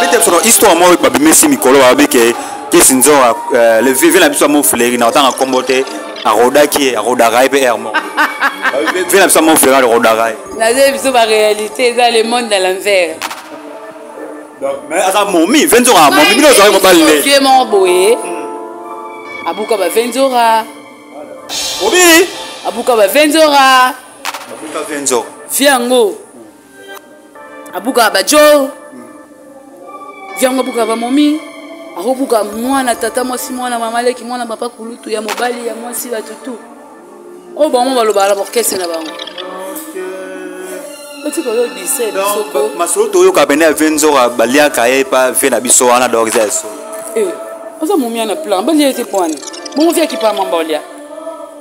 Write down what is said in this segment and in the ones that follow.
peut-être histoire moko babimisi mikolo babi ke kesi nzora euh, le vieux na biso amo fleri na otanga kombo te arodaki ye arodaka ye mpe aire moko vieux na biso amo fleri arodaka ye naza biso baréalité eza le monde na l'envers mais aza momi venzora momi bino ozalaki mobali nde vieux moko boye abuka bavenzora obi abuka bavenzora abuka venzora vie yango abuka ba jo vyango abuka ba momi akobuka mwana tata mwasi mwana mama leki mwana papa kulutu ya mobali ya mwasi bato tu oyo bango balobaka na baorkestre na bango masolo toyoka pene ya ve nzoka baliaka ye pa ve na biso wana donc eza eso eh, oza momia na plan balia ete pwani bongo via kipamamba olia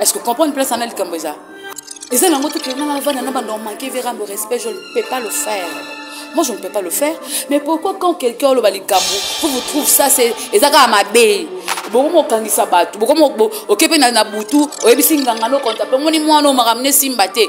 est-ce que comprendre place ana likambo eza eza nango te kelonanga avanda na bando manque verambo respect je ne peux pas le faire moi je ne peux pas le faire mais pourquoi quand quelqu'un oloba likambo vous vous trouve ça c'est eza kaka mabe bokomi okangisa bato bokomi oke mpe na butu oyebisi nganga nokonta mpe omoni mwana oyo makambo nesimba te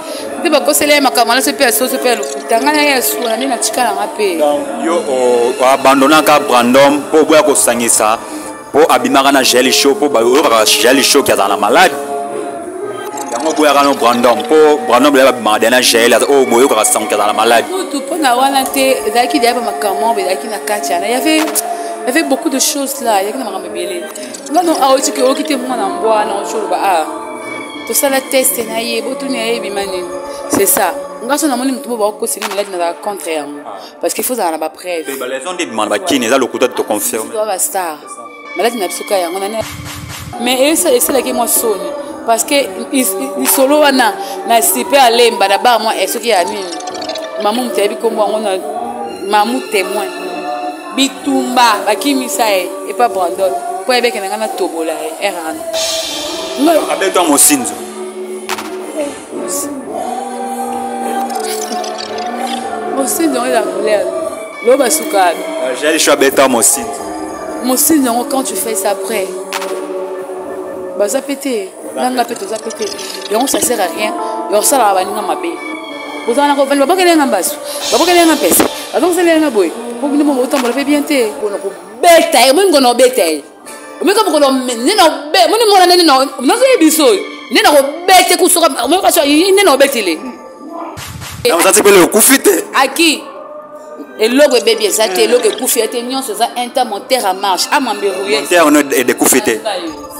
mpe bakoseli ye makambo nyonso mpe ya soso mpe ya lokuta ngai na ye ya suka na nde natikalanga mpe yo abandonaka brandom mpo oboya kosangisa mpo abimaka na gel show mpo oyokaka gel show ki azala na malade yango oboyaka no brandom mpo brandom bela babimaka dena gel oyo boyokaka sango ki azala na malade kutu mpo na wana te ezalaki deya bamakambo ezalaki na kati yana yave yave beaucoup de choses la ezalaki na makambo ebele ngano awuti ke oyoki te mwana mbwa na ocoloba a tosala teste na ye botuni ya ye ebima nini c'est ça nga so namoni motu bo bakokoseli maladi nazala contre yango ah. parce qu'il faut ozala na bapreuve bakini eza lokuta to confirme bastar maladi na biso ka yango nani mais esalaki mwa soni parce que lisolo wana na sipe alemba na baa mwa esoki ya nini mamu moto ayebi nkombo yango na mamu témoin bitumba bakimisa ye epa brandon mpo ayebeke na ngai natobola ye ere wana abeta mosinzo mosinzo yango eza couleur loyo basukaka jalisho abeta mosinzo mosinzo yango quand tu fais ça après baza mpe te nanga mpe toza mpe te yango ça sert à rien ya kosalaka baninga mabe kozala na kovandi babokeli yanga mbasu babokeli yanga mpesa bazokosala yanga boye mpo bino moko otambola mpe bien te mpona kobeta ye omoni ngona obeta ye omeka mokolo nde na obe omoni mona nde nazoye biso oyo nde na kobete kusoka omoni kasi nde na obetile oza ti pele okufi te aki eloko ebebi eza te eloko ekufi ete nyonso eza intermontere a marche amamberouye ekufi te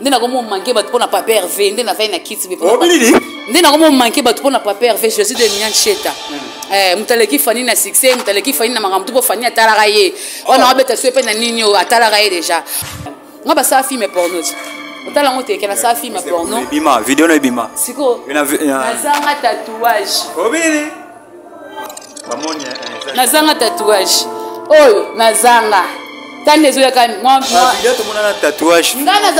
nde nakomo manke bato mpo na papa herve nde nafai na kiti obinini nde nakomo manke bato mpo na papa herve jésus de mian cheta hmm. eh, moto aleki fani na succès moto aleki fani na makambo to mpo fani atalaka ye wana oh. abeta so mpe na nini oyo atalaka ye déjà nga basala filme porno ti otala yango te ekela sala filme porno ebima video na ebima sikoyo nazanga tatouage obinini nazanga tatouage oyo nazanga tani ezoyaka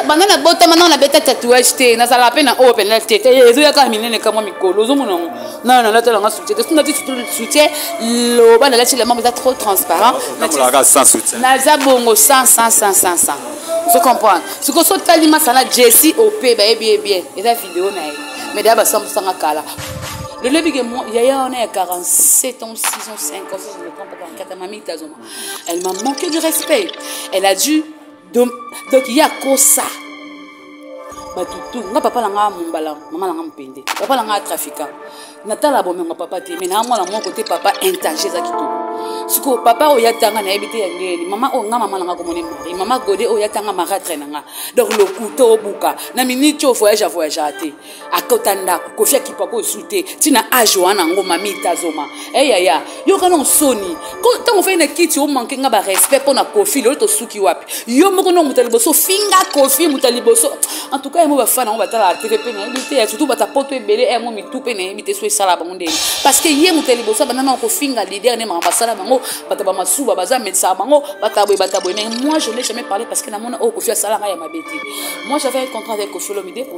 banda nabotama nao nabeta tatouage te nazalaka mpe na oyo mpenza te te ezoyaka minene kamwa mikolo ozomona yango nao nalata nanga soutien te so nati soutien loba nalati lama eza trop transparent naza bongo 100 100 100 100 ozo comprendre sikoyo so tali masana jessi ope bayebi ye bien eza video na ye mais deya basambusanga kala lelo ebike yaya wana ya 47 ans 6 ans 5 ans je ne prends pas 44 ans mamie tazoma elle m'a manqué de respect elle a dû donc ye akosa bato tu nga papa na nga mombala mama na nga mopende papa na nga trafiquant natala bomengo papa te mai naa mwana moko te papa intange eza kitoko sikoyo papa oyo yatanga nayebi te ya ndeni mama oyo nga mama na nga komoni mari mama gode oyo yatanga maratre na nga donc lokuta obuka na miniti oyo voyage avoyagea te akota ndako kofi akipa ko esu te ntina age wana yango mami itazoma eyaya eh, yoka nongo soni ntango ofai na kiti omanke nga barespect mpo na kofi lelo tosuki wapi yo moko nongo moto ya liboso finga kofi moto ya liboso en tout cas yango bafana yango batalaka tv mpe nayebi te ya surtout bata poto ebele yango eh, mitu mpe nayebi te so esala bango ndenge parce que ye moto ya liboso abanda nao kofinga lider nde makambo basala bango bata bamasuba baza medisaka bango bataboye bataboye mais moi je n'ai jamais parlé parce que namona oyo oh, kofi asalaka ya mabe te moi j'avais un contrat avec kofi olomide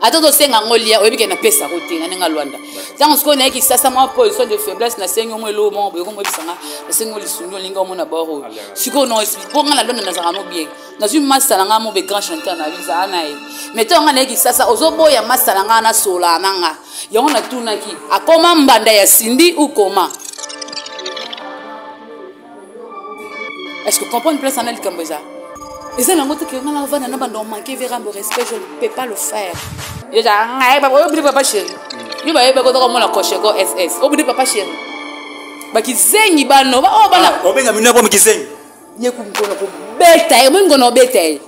ata ozosenga yango lia oyebi ke napesa yango te na ndenge alwanda ntango sikoyo naye kisasa mwa position de faiblesse nasengi yango eloo moko boye komoyebisa nga nasengi yango lisungi olingi omona bor oyo sikoyo no explique mpo nga na london nazalaka no bien nazwi masta na nga mo be grand chanteur na bizala na ye mai ntango nga naye kisasa ozoboya masta na nga nasolaa na nga yango natunaki akoma mbanda ya sindi ukoma est-ce que comprendre place ana likambo eza eza nango te kenga na vanda na banda omanke verambo respect je ne peux pas le faire eza ngai baba oyo bili papa chéri yo bayebi bakotaka omona kosheko ss obili papa chéri bakizengi bano baoyo oh, bana ah, obenga mino ya bomi kizengi ye kumkona kobeta ye omoni ngona obeta ye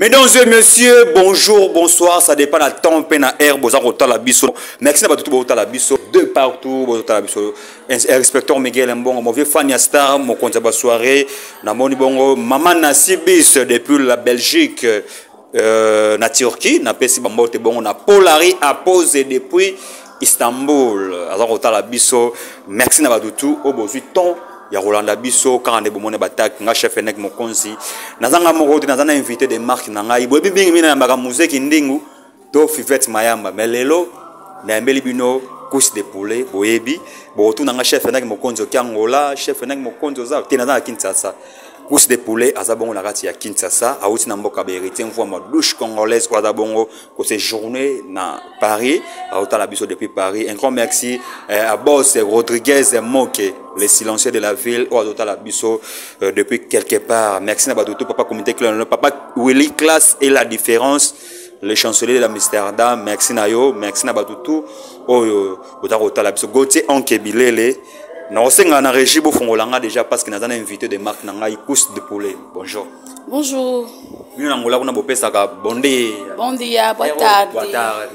Mesdames et messieurs, bonjour, bonsoir, ça dépend de temps et na heure, boza ko tala biso. Merci na batutu bo tala biso de partout, bo tala biso. Respectons Miguel Mbongo, mon vieux fan ya star, mon konza ba soirée, na moni bongo maman na Sibis depuis la Belgique. Euh, na Turquie, na pesi bambote bongo na Polari à pose depuis istanbul aza kotala biso merci na bato tu oyo bozwi temps ya kolanda biso kaka nde bomoni batake nga chef enek mokonzi naza nga moko te naza na invité de marque na ngai boyebi mingi mingi nayambaka muzeki ndingu to fivete mayamba mais lelo nayambeli bino couche de poulet boyebi bokotuna nga chef enek mokonzi oki angola chef enek mokonzi oza te naza na kinshasa couche de poulet aza bongo na kati ya kinshasa awuti na mboka beritier mvua madouche congolaise oyo aza bongo ko se journée na Paris aotala biso depuis Paris un grand merci eh, à boss Rodriguez Moke le silencieux de la ville oyo azotala biso euh, depuis quelque part merci na bato to papa comité clan papa Willy classe et la différence le chancelier de l'amsterdam merci na yo merci na bato tout oyo oza kotala biso gautier anke bilele nakosenga na régie bofongola nga déjà parce que naza na invité de marque na ngai couche de poulet bonjour Bonjour. Bino na Angola kuna bopesaka bon dia. Bon dia, boa tarde. Boa tarde.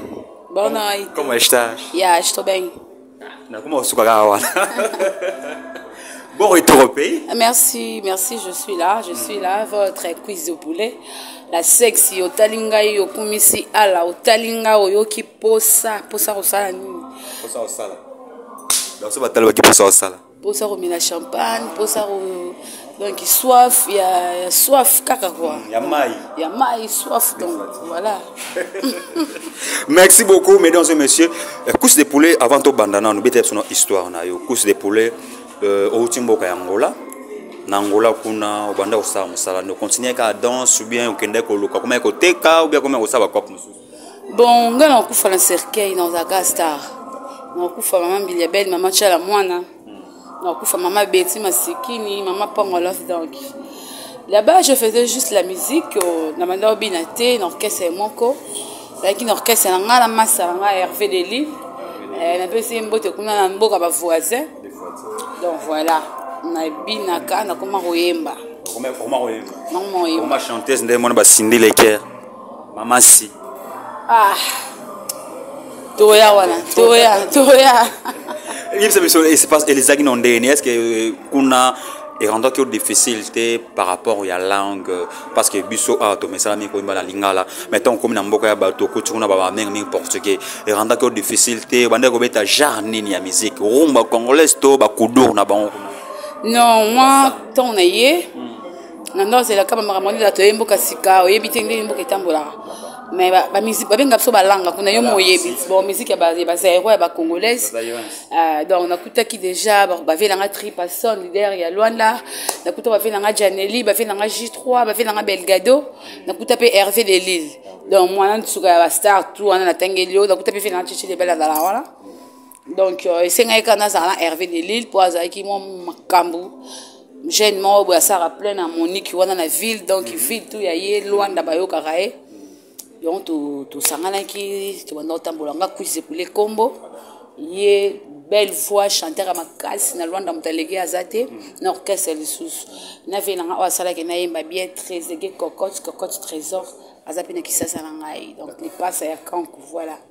Boa noite. Como estás? Yeah, estou bem. Na como suka kawa. Bon retour au pays. Merci, merci, je suis là, je suis là, votre cuisse de poulet. La sexy, otali ngai, okumisi ala, otali ngai, oyoki posa, posa kosala nini? Posa kosala. Donc, so batali baki posa kosala. posa komela champagne posa ko donc soif ya, ya soif kaka quoi ya mai ya mai soif donc voilà merci beaucoup mesdames et messieurs euh, course de poulet avant tobanda nanu beta biso na histoire na yo course de poulet euh, outi mboka ya angola na angola kuna obanda kosala mosala nde okontinue kaka danse ou bien okendaki koluka komaki koteka ou bien komaki kosala bacope mosusu bon ngai nakokufa na cercueil nazalaka star nakokufa mama mbilia bele mama chala mwana nakokufa mama beti masikini mama pango love donc là-bas je faisais juste la musique euh, na banda obina te na orchestre moko nazalaki na orchestre na ngai na masa na ngai herve de lille eh, napesi ye mbote kuna na mboka bavoisin donc voilà nabinaka nakoma koyemba nakoma koyemba chanteuse nde mwana basindi leker mama si ah toya wana toya toya yebisa biso espace elizaki na ndeni est ce que euh, kuna erendaki yo difficile te par rapport ya langue parce que biso awa tomesalami koyemba na lingala mais ntango okomi na mboka ya bato okoti kuna bamingi mingi portugais erendaki yo difficile te obandaki kobeta genre nini ya musique rumba congolaise to bakudur na bango kuna non moi ntango na ye hmm. na nord zelaka bamakambo wana ezala toyebi mboka sika oyebi te ndenge mboka etambolaka mais babenga biso balanga kuna yo moyebi bon musique ya bazairo ya bacongolaise euh, donc nakutaki déjà bave nanga tripason leader ya luanda nakuta bave nanga janeli bave nanga j3 bave nanga belgado nakuta mpe herve de lille donc mwana nsuka ya bastar tout wana natangeli yo nakuta mpe ve nanga chichi lebele azala wana donc euh, esengaki kaka nazala na herve de lille mpo azalaki mwa makambo jeune moko boye asaka plein na monique wana na ville donc mhm. ville tout ya ye luanda bayokaka ye donc tosanganaki tobanda kotambola nga kwise pule nkombo ye belle voix chanteur ya makasi na lwanda moto aleki aza te mhm. na orchestre lisusu na vie na nga oyo asalaki nayemba bien trésege cocote cocote trésor aza mpe na kisasa na ngai donc lipasa ya kanku voilà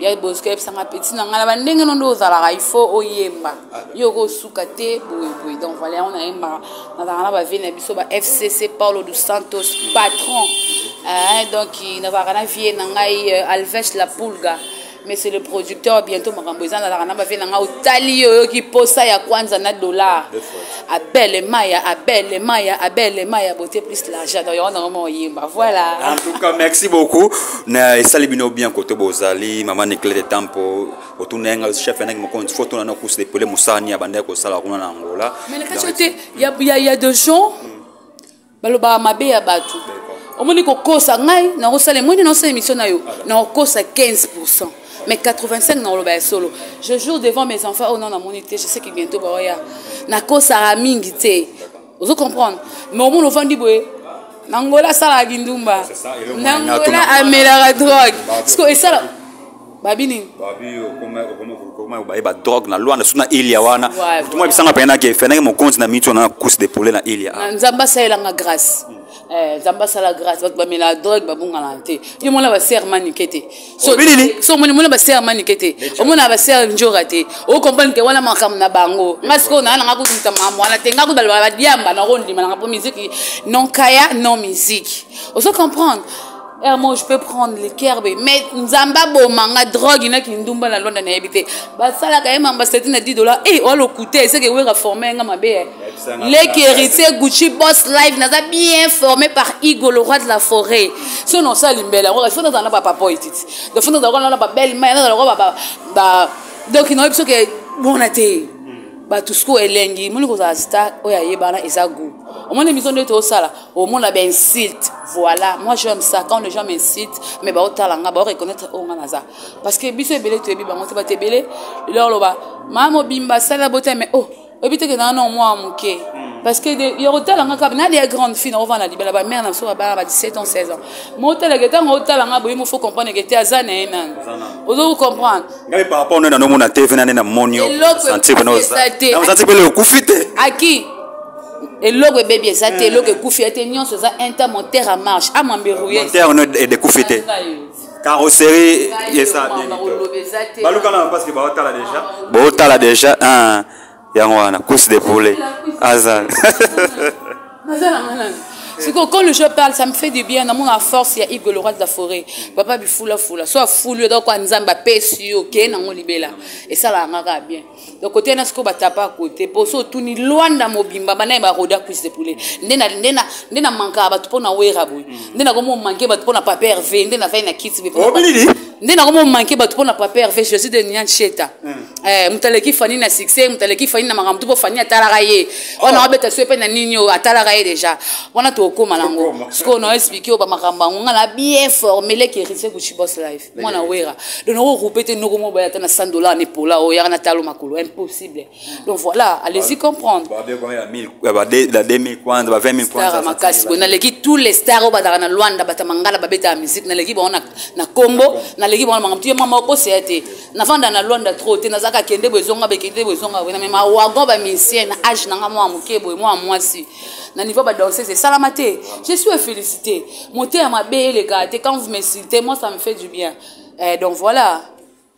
ya ebosika yebisanga peti na ngai na bandenge no nde ozalaka il faut oyemba yo okosuka te boyeboye donc voilà yango nayembaka nazalaka na bavie na biso ba fcc paulo dos santos patron eh, donc nazalaka na vie na ngai euh, alvech la pulga mais c'est le producteur bientôt makambo eza nazalaka na bavie na ngai otali yo oyoki mposa ya kwanza na dollar abele maya abele maya abele maya botie plus l'argent donc yango nango moyemba voilà en tout cas merci beaucoup na esali bino bien kote bozali mama niclete tampo otuna ye ngai chef yanaki mokonzi fo tuna na kurse de pele mosala nini abandaki kosala kuna na angola mais na kati yo te ya de gens balobaka mabe ya bato omoni kokosa ngai nakosala emoni naosala émission na yo nakokosa 15 pourcent mais 85 nakoloba ya solo je jour devant mes enfants oyo oh, nao namoni te je sais que bientôt baoya nakosaka mingi te ozo comprendre mais omoni ovandi boye nangola asalaka kindumba nangola amelaka drogue siko esala babi nini babi okoma baye ba drogue na lwana so na ilia wana moto mwa bisanga mpenza nake fenake mokonzi na miti wana na course de poulet na ilia ah, nzambe asalelanga grâce hmm. eh, nzambe asala grâce bato bamela drogue babongana te yo mona basere manike te so omoni mona basere manike te omona basere njora te okomprendre te wana makambo na bango nga sikoyo naa nanga kutu moto makambo wana te nga kutu baloba badiamba nakondima nanga mpo miziki non kaya non miziki ozo comprendre heure moko je peux prendre le kerbe mais nzambe aboma nga drogue na kindumba na london nayebi te basalaka ye mambasati na 10 dollar e oya lokuta eseke wera forme nga mabe eh. leki héritier gucci boss live naza bien formé par igo le roi de la forêt so nosali mbele yango ifo nazala na bapapa oyo titi donc fo nazala kona na babelle mai nazala kona ba donc nayebi soki bona te bato sikoyo elengi moni kozala sta oyo ayebana eza gout omoni biso nde tosala omona ba insulte voilà moi j'aime ça quand les gens m'insulte mais baotala nga baoreconnaitre oyo nga naza parce que biso ebele toyebi bango te bato ebele lelo oloba maa mobimba sala bota mais oh oyebi teke naa nao mwa moke hmm. parce que yokotala nga kaka na deya grande fille nakovanda libala bamare na biso babala ba 17 ans 16 ans motaleke ntango otala nga boye mofo comprendre ke te aza na ye nani ozoku comprendre ngai par rapport nde nanomona te ve nane na moni yo santi mpe okufi te aki eloko ebebi eza te eloko ekufi ete nyonso eza un temps montere en marche amamberuyemontere no ekufi te carrosserie eza baluka nano parce que baotala déjà baotala déjà yango wana course de poulet aza C'est que quand le jeu parle, ça me fait du bien. Dans mon force, il y a Igor le roi de la forêt. Papa, il foula foula. Soit foulé, donc, on zamba, pèse, ok, dans mon libéla. Et ça, là, on bien. donc kote na sikoyo batapa kote mpo so otuni lwanda mobimba banaye baroda cuise de poulet nde na mankaka bato mpo na wera boye mm. nde nakomo manke bato mpo na paper v nde nazali na kiti nde nakomo manke bato mpo na paper v jésus de nian cheta mm. eh, moto aleki fani na succès moto aleki fani na makambo to mpo fani atalaka ye oh. wana abeta so epai na nini oyo atalaka ye déjà wana tokokoma nango sikoyo na explike oyo bamakambo yango ngai na bien forme leki héritier gucci boss life mwana wera donc nakokupe te noko moko bayata na 100 dollar nepola oyo yaka na talo makolo impossible donc voilà allez-y comprendre stara makasi boye naleki tous les stars oyo bataka na lwanda bata mangala babetaka musique naleki bango na congo naleki bango na makambo tiye mama okoseya te nafanda na lwanda trop te nazalaka kende boye ezonga bekende boye ezonga boye na mema wagon bamisien na age na nga mwa moke boye mwa mwasi na niveau ba danseuse esalama te je suis félicité motema mabe eleka te quand vous m'insultez moi ça me fait du bien eh, donc voilà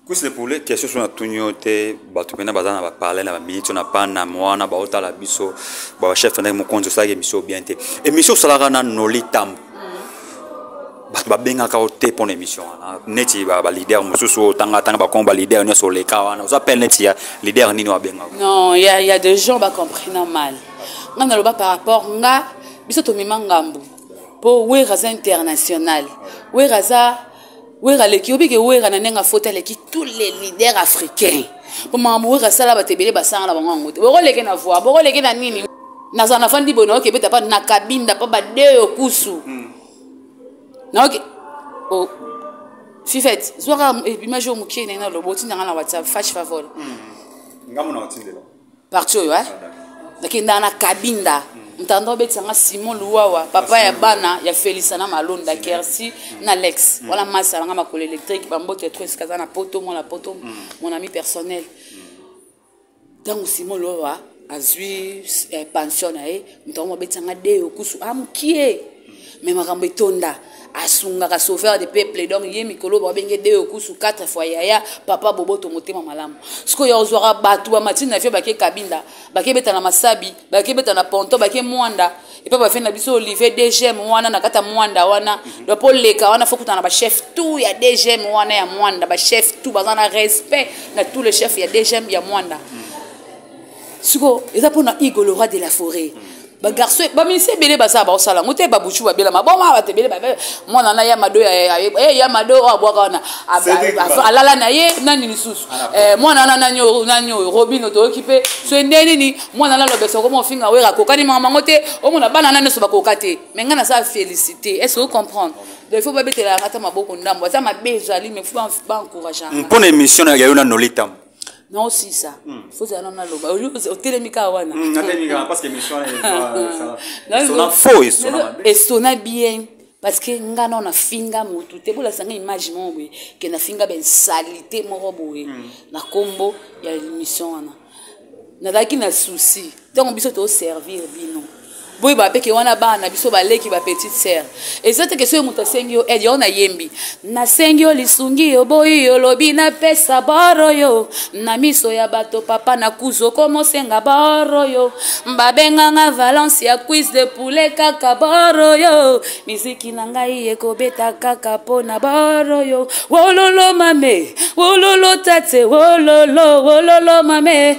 kusile pour les questions so natuni yo te bato mpena baza na baparle na baminiti na pana mwana baotala biso bachef ndenge mokonzi osalaki emission bien te émission osalaka na noli tambo bato babengaka yo te mpo na émission wana neti balider mosusu otangatanga bakomo balider nyonso oleka wana oza pele neti ya lider nini wabengaka non ya, ya de gens bacomprena mal nga naloba par rapport nga biso tomema ngambu mpo wera aza international wera aza wera aleki obike wera na ndenge afoti aleki tous les leaders africains mpo makambo wera asala bato ebele basanga na bango yango te bokoleke na voi bokoleke na nini nazala nafandi boye nayoki ebeta pa na kabinda mpo badeyo kusu hmm. nayoki oh. fifete zwaka ebima jour mokie nene aloba otindanga na whatsapp fash favol hmm. ngambo na otindela parti oyo eh? nakendaka na kabinda ntanda obetisa nga simon luwawa papa ya bana ya felisa na malonda kersi na lex mm. wana masi alanga makolo électrique bambote tro esika aza na poto mwana poto mm. mon ami personnel ntango mm. simon luwawa azwi eh, pension na ye moto yango abetisa nga de okusu amokie ah, mais makambo etonda asungaka sauveur de peuple donc ye mikolo babenge de okusu 4 fois yaya papa boboto motema malamu sikoyo ozwaka bato bamatini na vio bake kabinda bakebeta na masabi bakebeta na ponto bake mwanda epa bafeni na biso olive dgm wana na kati ya mwanda wana mhm. donc mpo leka wana fo kutana na bachef tout ya dgm wana ya mwanda bachef tout baza na respect na tout le chef ya dgm ya mwanda mm. siko eza mpo na igo le roi de la forêt bagarçon baminisi ebele baza baosala yango te babuchu babelama boma bato ebele mwana na ya mado eh, ya mado oyo abwaka wana alala na ye nani lisusu eh, mwana wana nani oyo robino toyoki mpe so nde nini mwana na lobesa okoma ofinga wera akokani mama mango te omona bana na nyonso bakoka te me ngai naza félicité est ce que comprendre donc il faut babetelaka ata maboko ndambo ata mabe ezali mais fo baencourageaka mpo na émission ya yo na nolitambo naosisa hmm. fozala nano naloba otelemi kaka wana hmm, esona bien parce que nga nao nafinga motu te bolakisa nga image moko boye ke nafinga bensalite moko boye hmm. na nkombo ya émission wana nazalaki na souci ntango biso toservir bino boyeba mpe ke wana bana na biso baleki ba petite sœur eza te ke soki moto asengi yo aide yango nayembi nasengi yo lisungi yo boyi yo lobi napesa boro yo na miso ya bato papa na kuzo komosenga boro yo babenganga valence ya cuise de poulet kaka boro yo miziki na ngai ekobeta kaka mpo na boro yo wololo mame wololo tate wololo wololo mame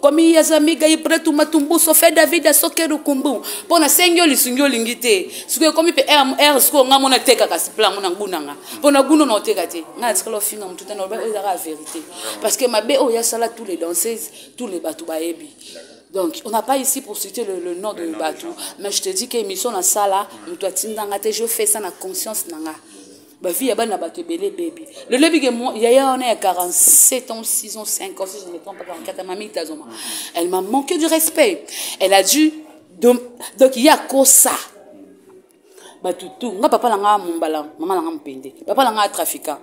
komi ya zamiga ibretu matumbuso fe david asoke rukumbu mpo nasengi yo lisungi olingi te sikoyo ekomi mpe rmr sikoyo ngai mona tekaka sipla yango na ngu na nga mpo na guno na oteka te ngai natikala ofinga motu te na loba oyo ezaka ya verité parce que mabe oyo yasala tous les danseuses tous les bato bayebi Donc, on n'a pas ici pour citer le, le nom de Batou, mais je te dis que émission na sala, mutu atindanga te, je fais ça na conscience nanga. bavie ya bana bato ebele ebebi lelo ebike yaya wana ya 47 ans 6 ans 5 ans si je ne me trompe pas 44 ans mamita azoma elle m'a manqué du respect elle a dû donc ye akosa bato tu nga papa na nga mombala mama na nga mopende papa na nga trafiquant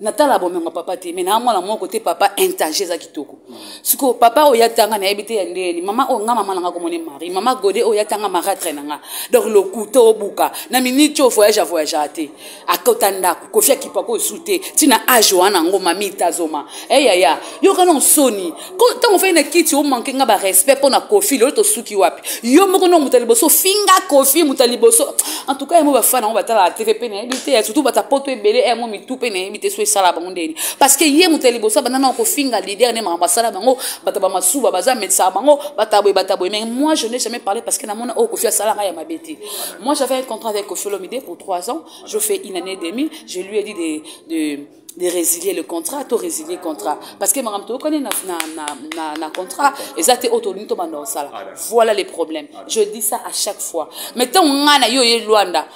natala bomengo papa te mai naa mwana moko te papa intange eza kitoko sikoyo papa oyo yatanga nayebi te ya ndeyeni mama oyo nga mama nanga komone mari mama gode oyo yatanga maratre na nga donc lokuta obuka na minute oyo voyage avoyagea te akota ndako kofi akipa ko esu te ntina age wana yango mami itazoma eyaya eh, yoka nongo soni ntango ofai na kiti omanke nga barespect mpo na kofi lelo tosuki wapi yo moko nongo moto ya liboso finga kofi moto ya liboso en tout cas yango bafana yango batalaka tv mpe nayebi te surtout batapoto ebele eh, yango mitu mpe nayebi te so esala bango ndeni parce que ye moto ya liboso abanda nao kofinga leader ne makambo asala bango bato ba masuba baza amedisaka bango bataboye bataboye mais moi je n'ai jamais parlé parce que namona oyo oh, kofi asala ngai ya mabe te moi j'avais un contrat avec kofi olomide pour trois ans je fais une année demi je lui ai dit de, de de résilier le contrat to résilier contrat parce que makambo toyokani na, na, na, na, na contrat eza te oyo tolingi tobanda kosala ah, voilà les problèmes ah, je dis ça à chaque fois mais ntango ngai na yo ye lwanda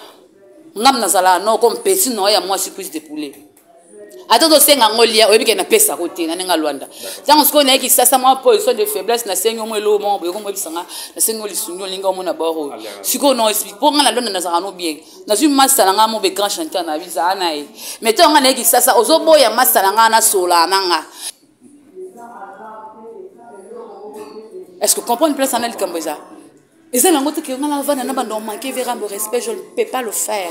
ngai nazalaka noko mpesi noya mwasi cuise de poulet ata ozosenga yango lia oyebi ke napesa ko te na ndenge alwanda ntango sikoyo naye kisasa mwa position de faiblesse nasengi omo eloo moko boye komoyebisa nga nasengi olisungi olingi omona bor oyo sikoyo na explique mpo nga na london nazalaka no bien nazwi masta na nga mo be grand chanteur na bizala na ye mais ntango nga naye kisasa ozoboya masta na nga nasolaa na nga est ce que comprendre place ana likambo eza eza nango te ke nga navanda na bando manque vera mo respect je ne peux pas le faire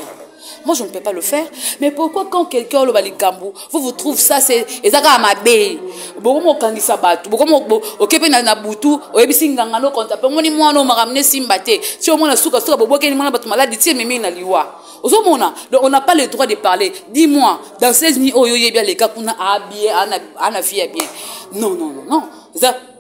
moi je ne peux pas le faire mais pourquoi quand quelqu'un oloba likambo vous vous trouve ça c'est eza kaka mabe bokomi okangisa bato bokomi oke mpe na butu oyebisi nganga nokonta mpe omoni mwana omakamne simba te ti omona sukasuka bobokeli mwana bato maladi ti ememi na liwa ozomona donc on n'a pas le droit de parler dis moi dans 16 mi oyo oyebi aleka kuna abie ana vie ya bien non non non non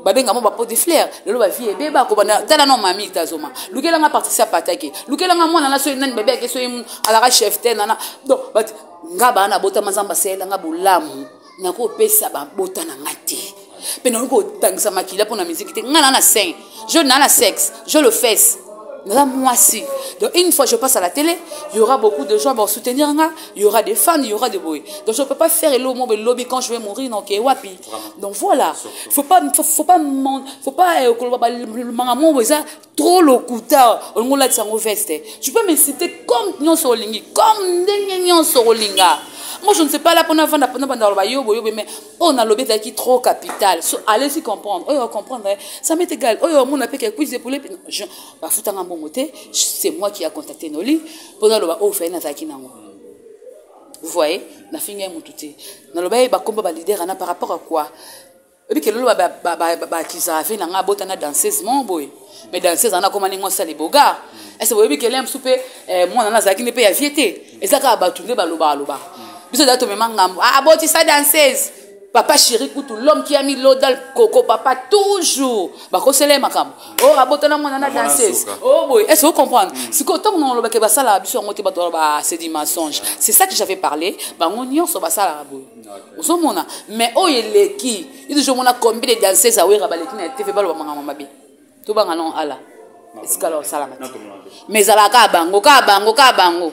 babenga mo bapoti flaire lelo bavie ebeba kobanda tala na mami tazoma lukelanga partisi apataki lukelanga mwana na soki nani bebe ake soki alaka chef te nana don bat nga bana botama nzambe asalelanga bolamu nakopesa babota na nga te mpe nakoki kotangisa makila mpo na miziki te nga na na sein je na na sexe je le fesse naza mwasi donc une fois je passe à la télé il y aura beaucoup de gens bakosoutenir nga il y aura des fans il y aura de boye donc je peux pas faire eloo mo belobi quand je vais mourir noke wapi donc voilà faut pas faut, faut pas faut pas euh, koloba balobaka mongo eza trop lokuta olingi olatisa yango veste tu peux me citer comme nyonso olingi comme ndenge nyonso olinga moi je ne sais pas là mpona vanda mpona banda baloba yo boyobe mais oyo nalobi ezalaki trop capital so allez y comprendre oyo comprendre eh, ça m'est égal oyo omona mpe kekuise pole bafutanga mbongo te c'est moi qui a contacté noli mpona loba oyo fai nazalaki nango vous voyez nafingai motu te naloba ye bakombo ba leader ana par rapport à quoi oyebi ke lelo bakizaka vie na ngai abota na danseuse mo boye mais danseuse ana akoma ndenge osala eboga ese boyebi ke lemsu mpe eh, mwana na azalaki nde mpe ya vie te eza kaka bato nde balobaaloba biso ezali tomema ngambo ah, abotisa danseuse papa chéri kutu l'homme qui a mis l'eau dans le coco papa toujours bakosela ye makambo o abota na mwana na danseuse o boye est ce que comprendre mm. sikoyo ntango na olobaka basalaka biso yango te bato baloba c'est du mensonge c'est ça que j'avais parlé bango nyonso basalaka boye ozomona mais oyo eleki ye toujours omona combien de danseuse awera baleki na tv baloba makambo mabe tobanga non ala esikala osalaka te mais ezalaka kaka bango kaka bango kaka bango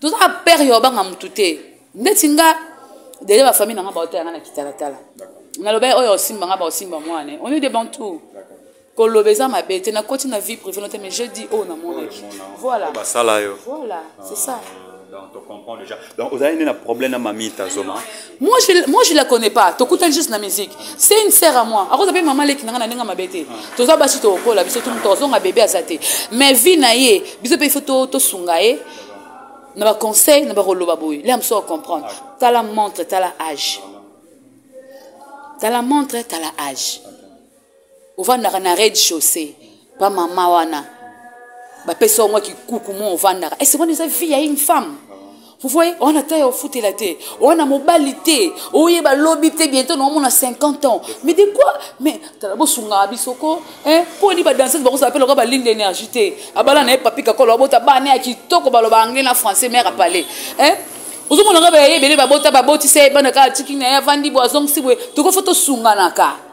toza na pere ya obanga motu te ndeti nga deja bafamille na nga baoto yanga na kitalatala nalobaki oyo osimba nga baosimba mwana on est de bantou koloba eza mabe te nakoti na vie privé note mais je dis oyo namonaki voilà basala yo voilà c'est ça ah, donc tocomprend déjà donc ozali nde na problème na mamie tazoma Moi je, moi je la connais pas tokutani juste na musique c'est une sœur à moi akoza mpe mama leki na ngai na ndenge mabe te toza basi tokokola biso tumi tozonga bebe aza te mais vie na ye biso mpe ifo tosunga ye na baconseil na bakoloba boye le ya mosusu acomprendre tala montre tala age tala montre tala age ovandaka na red chaussée ba mama wana bapesa yo mwa kikuku mwa ovandaka ese wana eza vie ya une femme vous voyez wana ta ya ofutela te wana mobali te oyeba lobi te bientôt naomona 50 ans mais de quoi mais tala bosungaka biso ko mpo ni badanseuse bakozala mpe loka baligne d'énergie te abala na ye papi kakolo abota bana ya kitoko baloba anglais na français mare apale ozomona nga baye ebele babota babotisa ye bana kaka tiki na ye avandi bo azongisi boye tokofa tosunganaka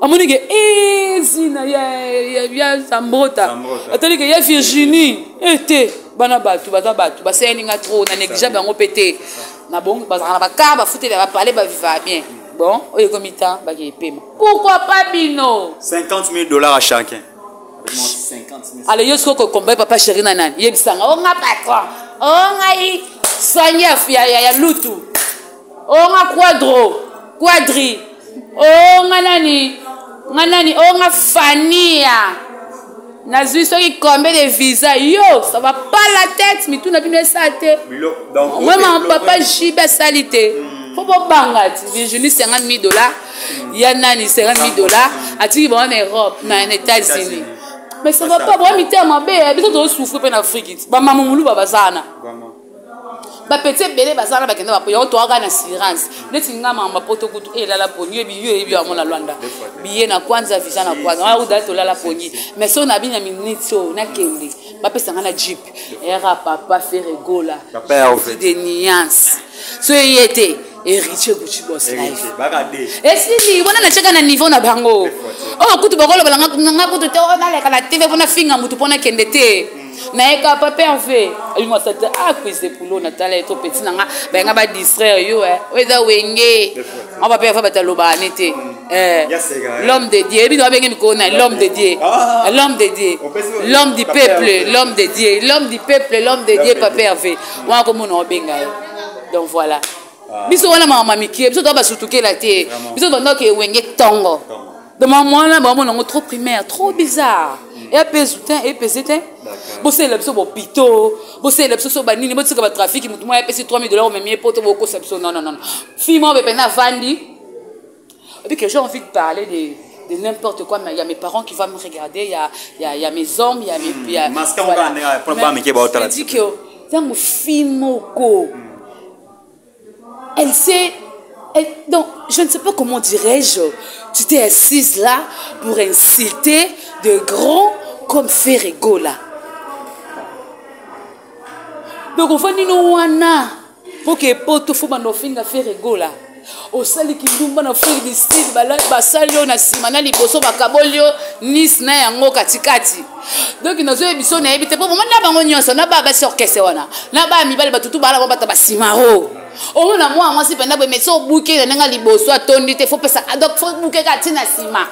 amoni ke eh, zina ya, ya, ya zambrota atali ke ya virginie e te bana bato baza bato baseyani nga trop na négligeable yango mpe te na bongo bazalaka na bakar bafuteli ya bapale baviva bien bon oyo ekomi temps bakei pema pourquoi pas bino 50 000 dollars à chacun alors yo soki okokombai papa chéri na nani yebisanga onga patron ongai soigne ya lutu o nga quadro quadri o nga nani nga nani o nga fania nazwi soki combien de visa yo ça va pas la tête mituna bino esala te moi ma papa jibe asali te hmm. fo bobanga ti virginie 50 000 dollars hmm. ya nani 50 000 dollars atiki bango na europe na na états-unis mais ça va pas boya mitema mabe biso tozosouffre mpe na afrique ti bamamumuluba bazana bapeti ebele baza na bakenda bapo yango toaka na silence neti nga mama poto kutu elala eh, poni ebiyo eyebi yango na lwanda biye na kwanza visa na kwanza wana udala tolala poni mais so nabi na minute oyo nakende bapesa nga na jeep era papa feregola de niance so eye te héritier gucci boss life esili wana natyaka na niveau na bango oyo oh, kutu bakolobala nga kutu te oh, naleka na tv mpo nafinga motu mpo nakende te nayeka papa herve alingo asali te akuise ah, kulo natala ye to peti na nga bayenga badistraire yo eh. oyo eza wenge ma papa herve bato alobaka ne te eh. l'homme de dieu ebino babenge mikolo na l'homme de dieu ah, ah, l'homme de dieu l'homme du peuple l'homme de dieu l'homme du peuple l'homme de dieu papa herve wana komona obenga ye donc voilà biso wana mama mike biso toa basutukela te biso tobandaki ewenge ntongo dama mwana bango nango trop primaire trop bizarre eya mpe ezu te epese te bosalela biso bopito bosalela biso so banini botika batrafiki motu mwa apesi 3000 dollar omemie mpo to bokosa biso nonnono fi moko be mpena avandi epuis que j'ai envie de parler de de n'importe quoi, mais il y a mes parents qui vont me regarder, il y a, y, a, y a mes hommes, il y a mes... Y a, mm. voilà. Je dis que, dans le film, Elle sait. Elle, donc, je ne sais pas comment dirais-je. Tu t'es assise là pour insulter de grands comme Ferrego là. Donc, on va dire nous, wana. mpo ke poto fo banda ofinga fere gola osali kindumba na fere du sud basali yo na nsima na liboso bakaboli yo nice na yango katikati donc nazoyebi so nayebi te mpo momoni na bango nyonso na baa basi orkestre wana na baa mibali batutu bala babata basimaro omona mwana mwasi mpenza boye mesi obuki na ndenge liboso atondi te fopesa donc fo buke kaka ntina nsima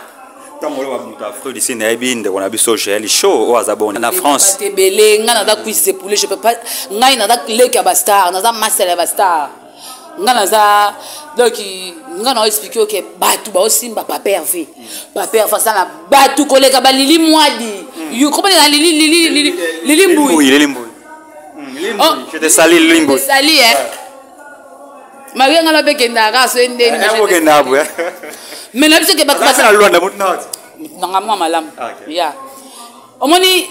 ntango oyo bamoto ya freud si nayebi ndeko na biso jael show oyo aza bongo na france ebele ngai naza cuise de poulet je peux pas ngai naza leki ya bastar naza masele ya bastar nga naza donc nga na explique oke bato baosimba papa herve papa herve aza na bato koleka balili mwadi yokomani na lili lili lili lili mbui lili mbui oh. je te sali lili mbui sali eh mabe nga na bekendaka kaka soki ndeni nakokendaka boya me na biso ke bato na lwanda motu na nanga mwa malamu ah, ya omoni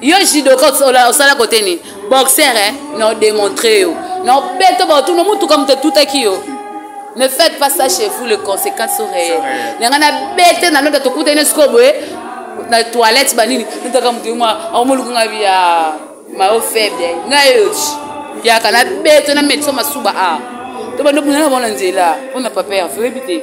yo jidoka osala kote nini boxer eh? na odemontre yo na obeto bato na motuka moto etutaki yo ne faites pas ça chez vous les conséquences sont réelles na ngai nabete na nota tokutani na sikoyo boye na toilette banini notaka moto yoma aomoluku ngai biya mayo faible ngai yoti yaka nabeto na medisa masuba a to bando kuna na bona nzela mpo na paper oyebi te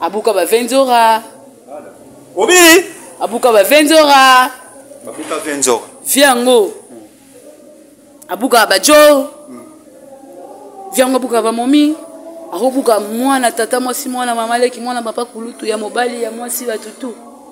abuka bavenzora obi abuka bavenzora babuka venzora vie yango abuka bajo vie yango abuka bamomi akobuka mwana tata mwasi mwana mama leki mwana papa kulutu ya mobali ya mwasi batutu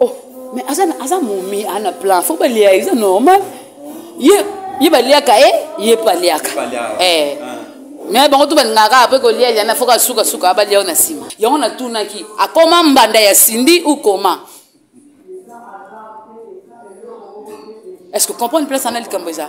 oh mais aza aza momi ana plan faut balia eza normal ye ye baliaka ye ye mpe aliaka eh. ah. mais bango to balingaka kaka mpe kolia liana fo kasukasuka balia yo na nsima yango natunaki akoma mbanda ya sindi ou koma est ce que comprendre place ana likambo eza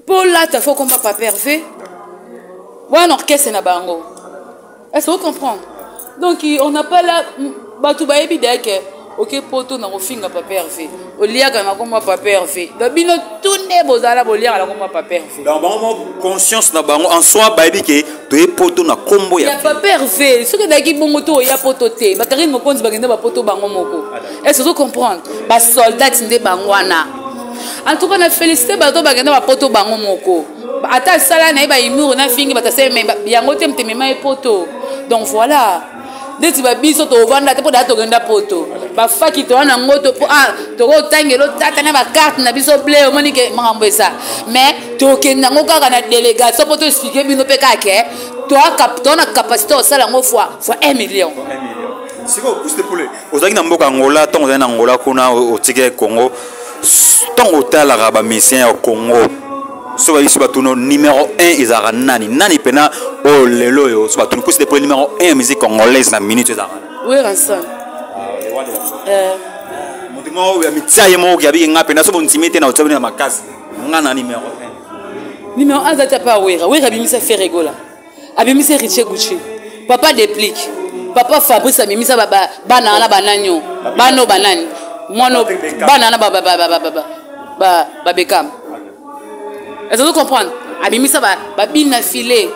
mpo olata fo komba paperve wana orchestre na bango est ce que ocomprendre donc on n'a pas la bato bayebi deke oke poto na kofinga papa herve oliaka na komwa papa herve donc bino tu nde bozala boliaka na komwa papa herve donc bango moko conscience na bango en soi bayebi ke toye poto na kombo ya papa herve soki ezalaki bongo to oya poto te bakarine mokonzi bakenda bapoto bango moko est ce ozo comprendre basoldat nde bango wana en tout cas na félicité bato bakenda bapoto bango moko ata asala na ye baimuru na fingi bato asala me yango te mtemema ye poto donc voilà ndeti babiso tovanda te mpo daa tokenda poto bafaki toa na ngo to mpo ah, tokotangela otata na bakarte na biso ble omoni ke makambo eza mais tokenda yango kaka na délégation mpo toexplike bino mpe kaka ke toa na capacité osala yango fois fois 1 million ozalaki na mboka angola ntango ozali na angola kuna otikaki congo ntango otalaka bamisien ya congo soki bayebisi batuno numero 1 ezalaka nani nani mpena oyo lelo oyo so batuni kusi depo numero 1 ya musique congolaise na minute ezalaka weransa ah, eh. moto moko oyo ya mitia ye moko kiabiki nga mpena so bondimi te na otia bino na makasi nga na numero 1 numero 1 aza te apa wera wera abimisa ferregola abimisi riche gucci papa deplic papa fabrice abimisa bana wana banani o bana o banani mwana bana wana babekama ezo zo comprendre abimisa babini na filet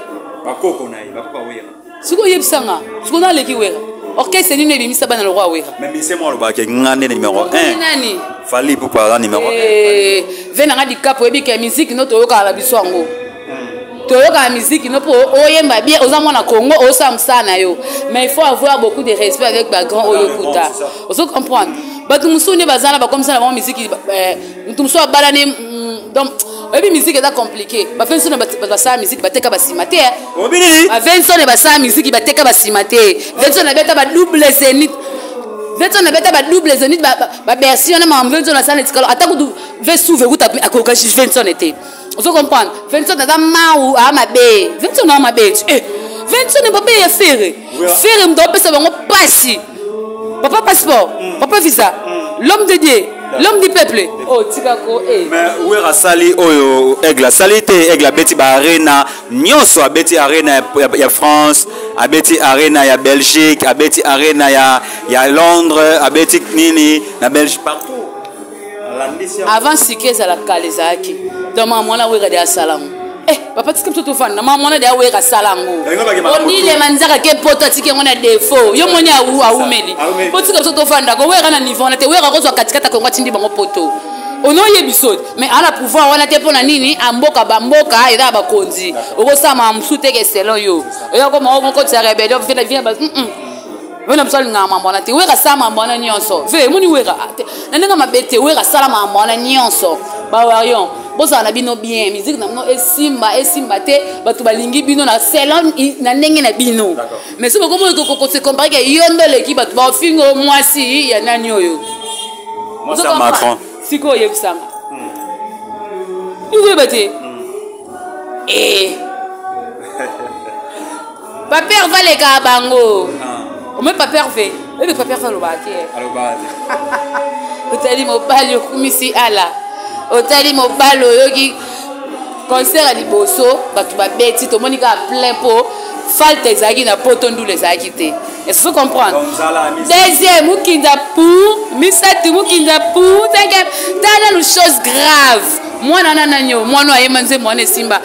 bakoko na ye bakoko awera sikoyo oyebisa nga sikoyo naleki wera orchestre nini ebimisa bana lokwa wera memise mwa alobaki nga nde numero 1 nani fali pupa aza numero 1 eh, ve nanga dikapo oyebi ke miziki no toyokaka na biso yango toyokaka miziki no mpo oyemba bien oza mwana congo osala mosala na yo mais il faut avoir beaucoup de respect avec bagrand oyo okuta ozo comprendre bato mosusu nde baza na bakomisa na bango miziki eh, moto mosusu abalani mm, donc oyebi miziki eza compliqué bavinsone basala miziki bateka basima te eh. bavinsone basala miziki bateka basima te vinsone abeta badouble zenit vinsone abeta badouble zenit babersion na mamvinsone asala na etikalo ata kutu vesuve kuta akokaki vinsone te ozo comprendre venson aza mau aa mabe venson aa mabe ti eh, venson e mabe ya fere fere moto apesa bango mpasi papa passeport mm. papa visa mm. l'homme de dieu l'homme du peuple oh, tika ko eh. mais wer asali oyo aigle asali te aigle abeti baarena nyonso abeti arena ya, ya, ya france abeti arena ya belgique abeti arena ya, ya londres abeti nini na belgique partout avant sika ezala kala ezalaki donc mama mwana weka de asala yango eh, papa tika biso tofanda mama mwana de aweka asala yango onilema nzaka ke poto atiki yango na defaut yo moni awumeli po tika biso tofanda ko weka na niveau wana te weka kozwa katikati akongo atindi bango poto onoyebiso mais ala pouvoir wana te mpo na nini amboka bamboka eza ya bakonzi okosala makambo mosusu teke selon yo oya koma okokotisa rebellion vina vina yo na biso alingaka mambo wana te wera asala mambo wana nyonso ve emoni wera ah, na ndenge mabe te wera asala mambo wana nyonso bawarion bozala na bino bien miziki na bino esimba esimba te bato balingi bino na selon na ndenge na bino mais soki bokomi kokokose kompareke yo nde oleki bato baofingo mwasi ya nani oyo sikoyo oyebisanga hmm. okoyeba te hmm. ee eh. Paper va les bango. Ah. Ome paper ve. Ebe eh, paper va loba te. Aloba te. Otali mobali okumisi ala. Otali mobali oyoki concert ya liboso bato babeti tomoni kaka plein mpo falte ezalaki na poto ndula ezalaki te esusu comprendre deuxième mokinza pour misato mokinza pour teke tala lu chose grave mwana wana nani yo mwana ayema nzembo wana esimba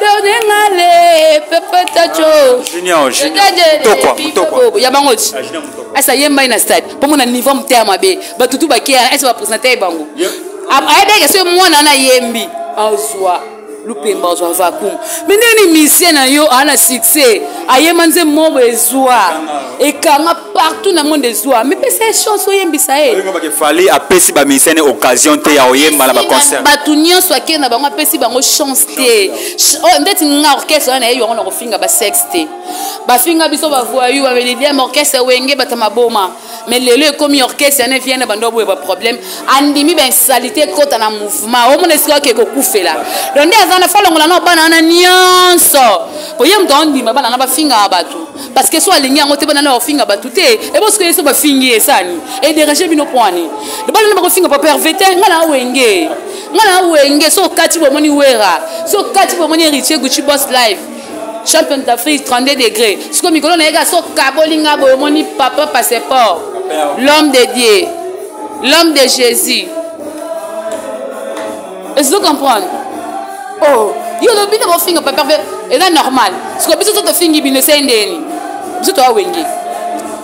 donengale pepetaco ya bango ti asi ayembaki na stade mpo mona niveau moteya mabe batutu bakeya esi bapresente ye bango ayebeke soki mwana wana ayembi azwa lupemba ozwa vacuum me ndenge nini musicien na yo aa na succès ayema nze mobo ezwa ekanga partout na monde ezwa mipesa ye chance oyembisa ye fali apesi bamusicien ne occasion te ya oyemba na baconcert bato nyonso akei na bango apesi bango chance te oh, ndeti nga orchestre wana na ye yango na kofinga basexe te bafinga biso bavoyou bamelidiame orchestre wenge bata maboma mais lelo ekomi orchestre yana eviya na bando aboya baproblème andimi bainsalite ekota na mouvement omona esika oke kokufela don nde aza na falongola na bana wana nyonso oye moto aondima bana na bafingaka bato parce que so alingi yango te bana na bafinga bato te ebosoki yeso bafingi esani ederange bino poani bana na bakofinga papa herve te ngai na wenge ngai na wenge so okati bomoni wera so okati bomoni héritier gucci boss live champion d'afrique 32 degré siko mikolo na ye kaka sokaboli nga boye omoni papa passeport l'homme de dieu l'homme de jésus ezo comprendre oh yo olobi na bofinga papa eza normal siko biso to tofingi bino esei ndeni biso toya wenge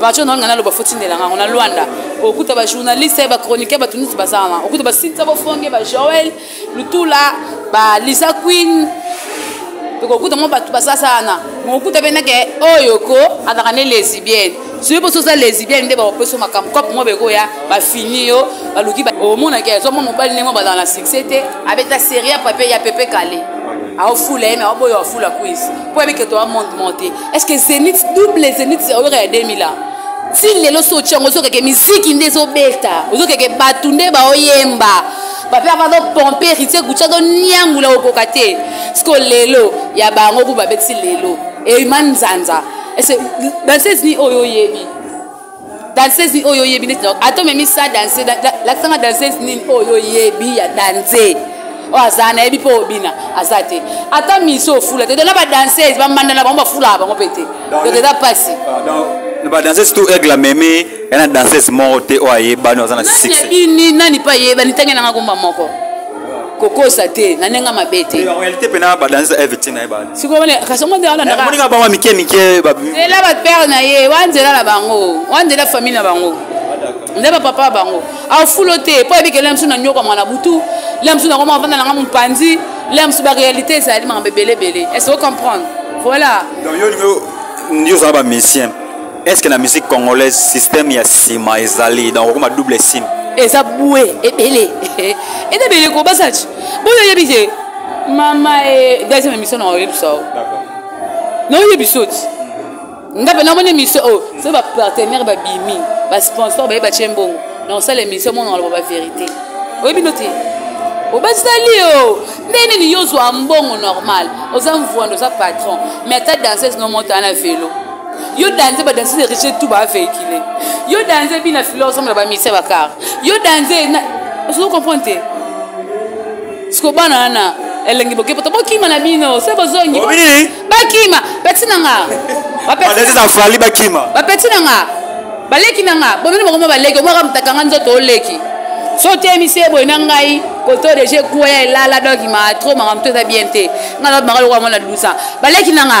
radio nanga naloba fotindela ngango na lwanda okuta bajournaliste bachroniqueur bato nyonso baza wana okuta basinza bofonge bajoel lutula balisa queen okokuta mwa bato basasa wana mokuta mpe ndeke oyo ko azalaka nde lesibienne soki mposo oza lesibienne nde bakopesa makambo kope mwa bekoya bafini yo baluki omonaki azwa mwa mobali ndenge mwa bazala na succès te abeta serie ya papier ya pepe kale aofula ye me aoboya afula quiz mpo yebike toa monde monte est ce que zenith double zenith oyokaka ya 2000 ans ti lelo so otya yango ozokeke miziki nde ezobeta ozokeke bato nde baoyemba bape yango azopompe héritier guti azoniangula okoka te siko lelo ya bango ku babeti lelo eima nzanza danseuse ni oyo oyebi danseuse oyo oyebi neti ata omemi sa danse lakisanga danseuse nini oyo oyebi ya danse oyo aza nayebi mpo obina aza te ata misi ofula te dona badanseuse bambanda na bango bafulaka bango mpe te donc eza mpasi ah, badanseuse tout aigle amemi ya na danseuse moko te oyo ayebani aza na succès nani mpe ayebani ntange nanga komba moko kokosa te na ndenge mabe te sikoyomoninga bango mike mike nzela bapere na ye wa nzela na bango wa nzela famille na bango nde bapapa ya bango afulo te mpo ayebike lea mosusu na nyokwama na butu lea mosusu nakoma avanda nanga mopanzi lea mosusu baréalité ezali makambo ebele ebele est ce que ocomprendre voilà yo oza na bamisien est ce que na musique congolaise système ya sima ezali donc okoma double sim eza bue ebele eza ebele kobasati boyo oyebi te mama e deuxième émission na oyebi sao na oyebi so ti nga mpe namoni émission oyo oh, so bapartenaire babimi basponsor baye batye mbongo na osala émission mona aloba bavérité oyebi no te obasali yo ndenge nini yo ozwa mbongo normal oza mvwanda oza patron mais ata danseuse nomotana na velo yo danze badanse de riche tout baavehicule yo danze bina filo osambe na bamisia bakar yo danze ozo comprendre te siko bana wana elengi boke poto bokima na bino se bozongi bakima peti na nga bapetizafali bakima bapeti na nga baleki na nga bomini mokoma baleki omwaka motaka nga nzoto oleki so otemisi ye boye na ngai koto deja ekuwa ya elala donk ma tro makambo to eza bien te nga na maka lokola mwana 12 ans baleki na nga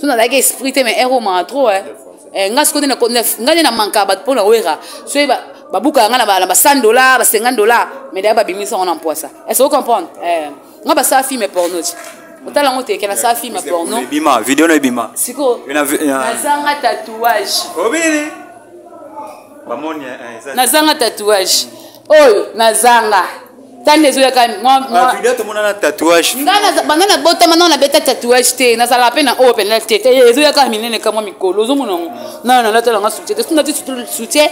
so nazalaki esprit te mais ero omaka trop eh. eh, nga sikoyo nga nde na manka bato mpo na wera soki babuka yanga na ba 100 dollars ba 50 dollars mais daya babimisa yango na mpoisa est-ce que comprendre eh, nga basala filme porno ti otala yango tekela sa filme porno ebima video na ebima sikoyo nazanga tatouage obini bamoni eh, nazanga tatouage oyo nazanga tani ezoya kaka mwavideo tomona na tatouage banda nabotama nao nabeta tatouage te nazalaka mpe na oyo mpenza te ezoya kaka minene ka mwa mikolo ozomona yango nao nalata nanga soutien te sonati soutien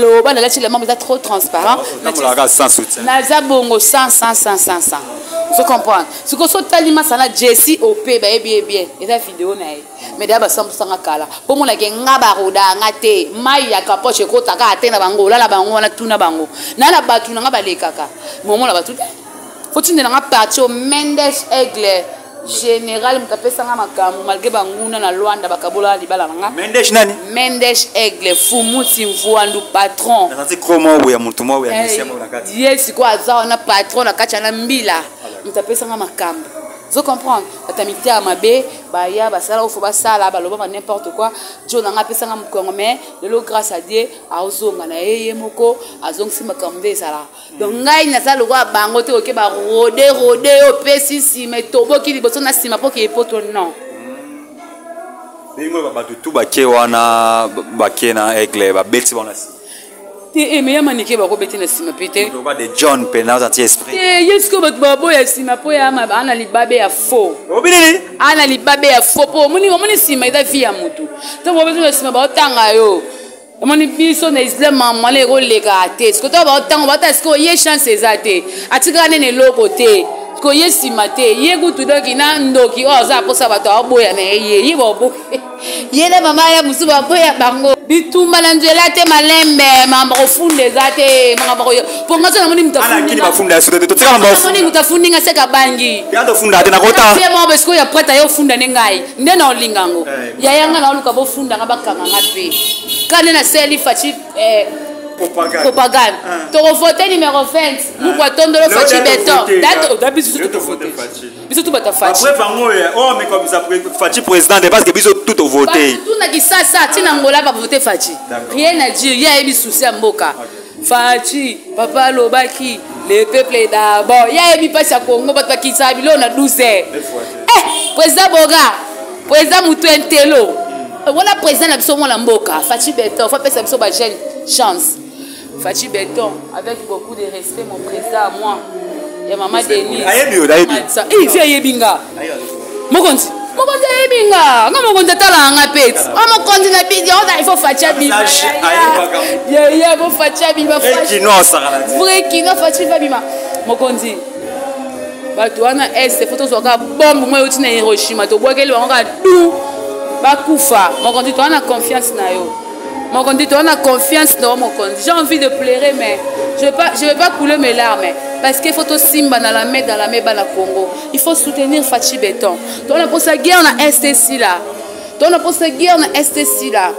loba nalati lama eza trop transparent naza bongo sans sans sans sans sans ozo comprendre sikoyo so otali masana jessi ope bayebi ye bien eza video na ye mais deya basambusanga kala mpo monake nga baroda nga te mai ya kapoche ekotaka ate na bango olala bango wana tuna bango na na bato na nga balekaka momona bato te fotindela nga patio mendes aigle général moto apesanga makambo malgre banguna na lwanda bakabola libala na nga mendes nani mendes aigle fumuti mvuandu patron ye sikoyo aza wana patron na kati ya na mbila moto apesanga makambo zo comprendre ata miteya mabe baya basala ofo basala baloba ba n'importe quoi jo na nga apesanga mokongo mais lelo grâce à dieu azonga na ye ye moko azongisi makambo nde ezalaka donc ngai naza lokola bango te oke barode rode oyo opesi nsima etoboki liboso na nsima mpo keye poto non ndenge oyo bato tu bake wana bake na aigle babeti bango na nsima te e eh, meya manike bakobeti na nsima mpe te oba de john mpe naoza nti esprit te eh, ye sikoyo bato baboya nsima mpo ya maba ana libabe ya faux obi nini ana libabe ya faux mpo omoni omoni nsima eza vie ya motu ntango babeti na nsima baotanga yo omoni biso na islam mamwana ekoleka te sikoyo ntango baotango baotanga sikoyo ye chance eza te atikaka nene eloko te koye nsima te ye kutu doki na ndoki oyo aza aposa bato aoboya na ye ye ye baoboya ye na mama ya mosusu bakoya bango bitumba na nzela te malembe makambo kofunda eza te makambo koyo mpo nga so namoni moto afundingamoni moto afundi nga seka bangi moko besikoyo ya prete aye ofunda nde ngai nde na olinga yango eh, yaya nga naoluka bofunda nga bakanga nga mpe ka nde naseli faci eh, propagande ah. tokovote numero 20 mokwa ah. tondolo faci beton date odabi susu tokovote biso tout bata faci après bango oyo oh, oh, meko bisa faci président de parce que biso tout au voter tout na kisasa ti na ngola ba voter faci rien à dire ya yebi souci ya mboka faci papa alobaki le peuple d'abord ya yebi mpasi ya kongo bato bakitisa biloo na 12 heures eh président boga président moto ya ntelo wana président na biso mwana mboka faci beton fo apesa biso bajeune chance Fatshi Beton, avec beaucoup de respect, mon président à moi. Il y a maman Denise. Ayebi, ayebi. Eh, viens ayebi nga. Mokonzi. Mokonzi ayebi nga. Nga mokonzi atala nga peti. Ah. Oh mokonzi na bidi, on a il faut Fatshi bima. Ya ya, faut Fatshi bima. Vrai kino sakala. Vrai kino Fatshi bima. Mokonzi. bato wana est fo tozwa kaka bombe moi euti na hiroshima tobwakeli bango kaka du bakufa mokonzi toa na confiance na yo mokonzi toza na confiance na yo mokonzi j'ai envie de pleurer mais je pas, je vais pas couler mes larmes parce qu'il faut tosimba na la main dans la main bana congo il faut soutenir fachi beton toza na mposa guerre na est esila toza na mposa guerre na est esila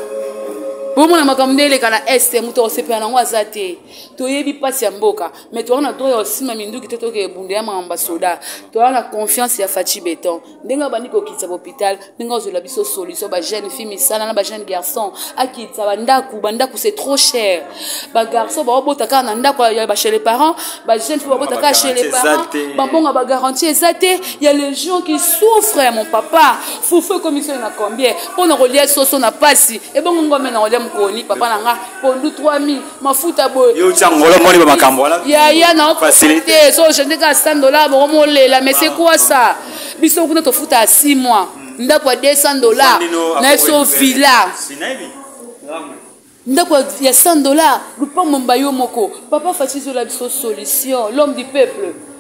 bomona makambo nde eleka na est moto akosepela nango aza te toyebi mpasi ya mboka mai toza na droit ya kosimba minduki te toke ebundela makambo basoda toza na confiance ya fachi beton ndenge abandi kokitisa bahopital ndenge azwela biso solution bajeune fille misala na bajeune garçon akitisa bandako bandako c'est trop cher bagarçon baobota kaka na ndako ya chez les parents bajeune fille babota kaka chez les parents babonga bagarantie eza te ya les gens qui souffre ya mon papa fufu ekomisioni na combien mpo na kolia soso na mpasi ebongo ngombe na kolia mokoni papa na nga pondu 3000 mafuta boye yo tia ngolo moni ba makambo wala ya ya na facilité so je ndeka 100 dollars boko molela mais c'est quoi ça biso kuna tofuta à 6 mois ndako ya 200 dollars na yeso villa ndako ya 100 dollars lupango mba yo moko papa fatizola biso solution l'homme du peuple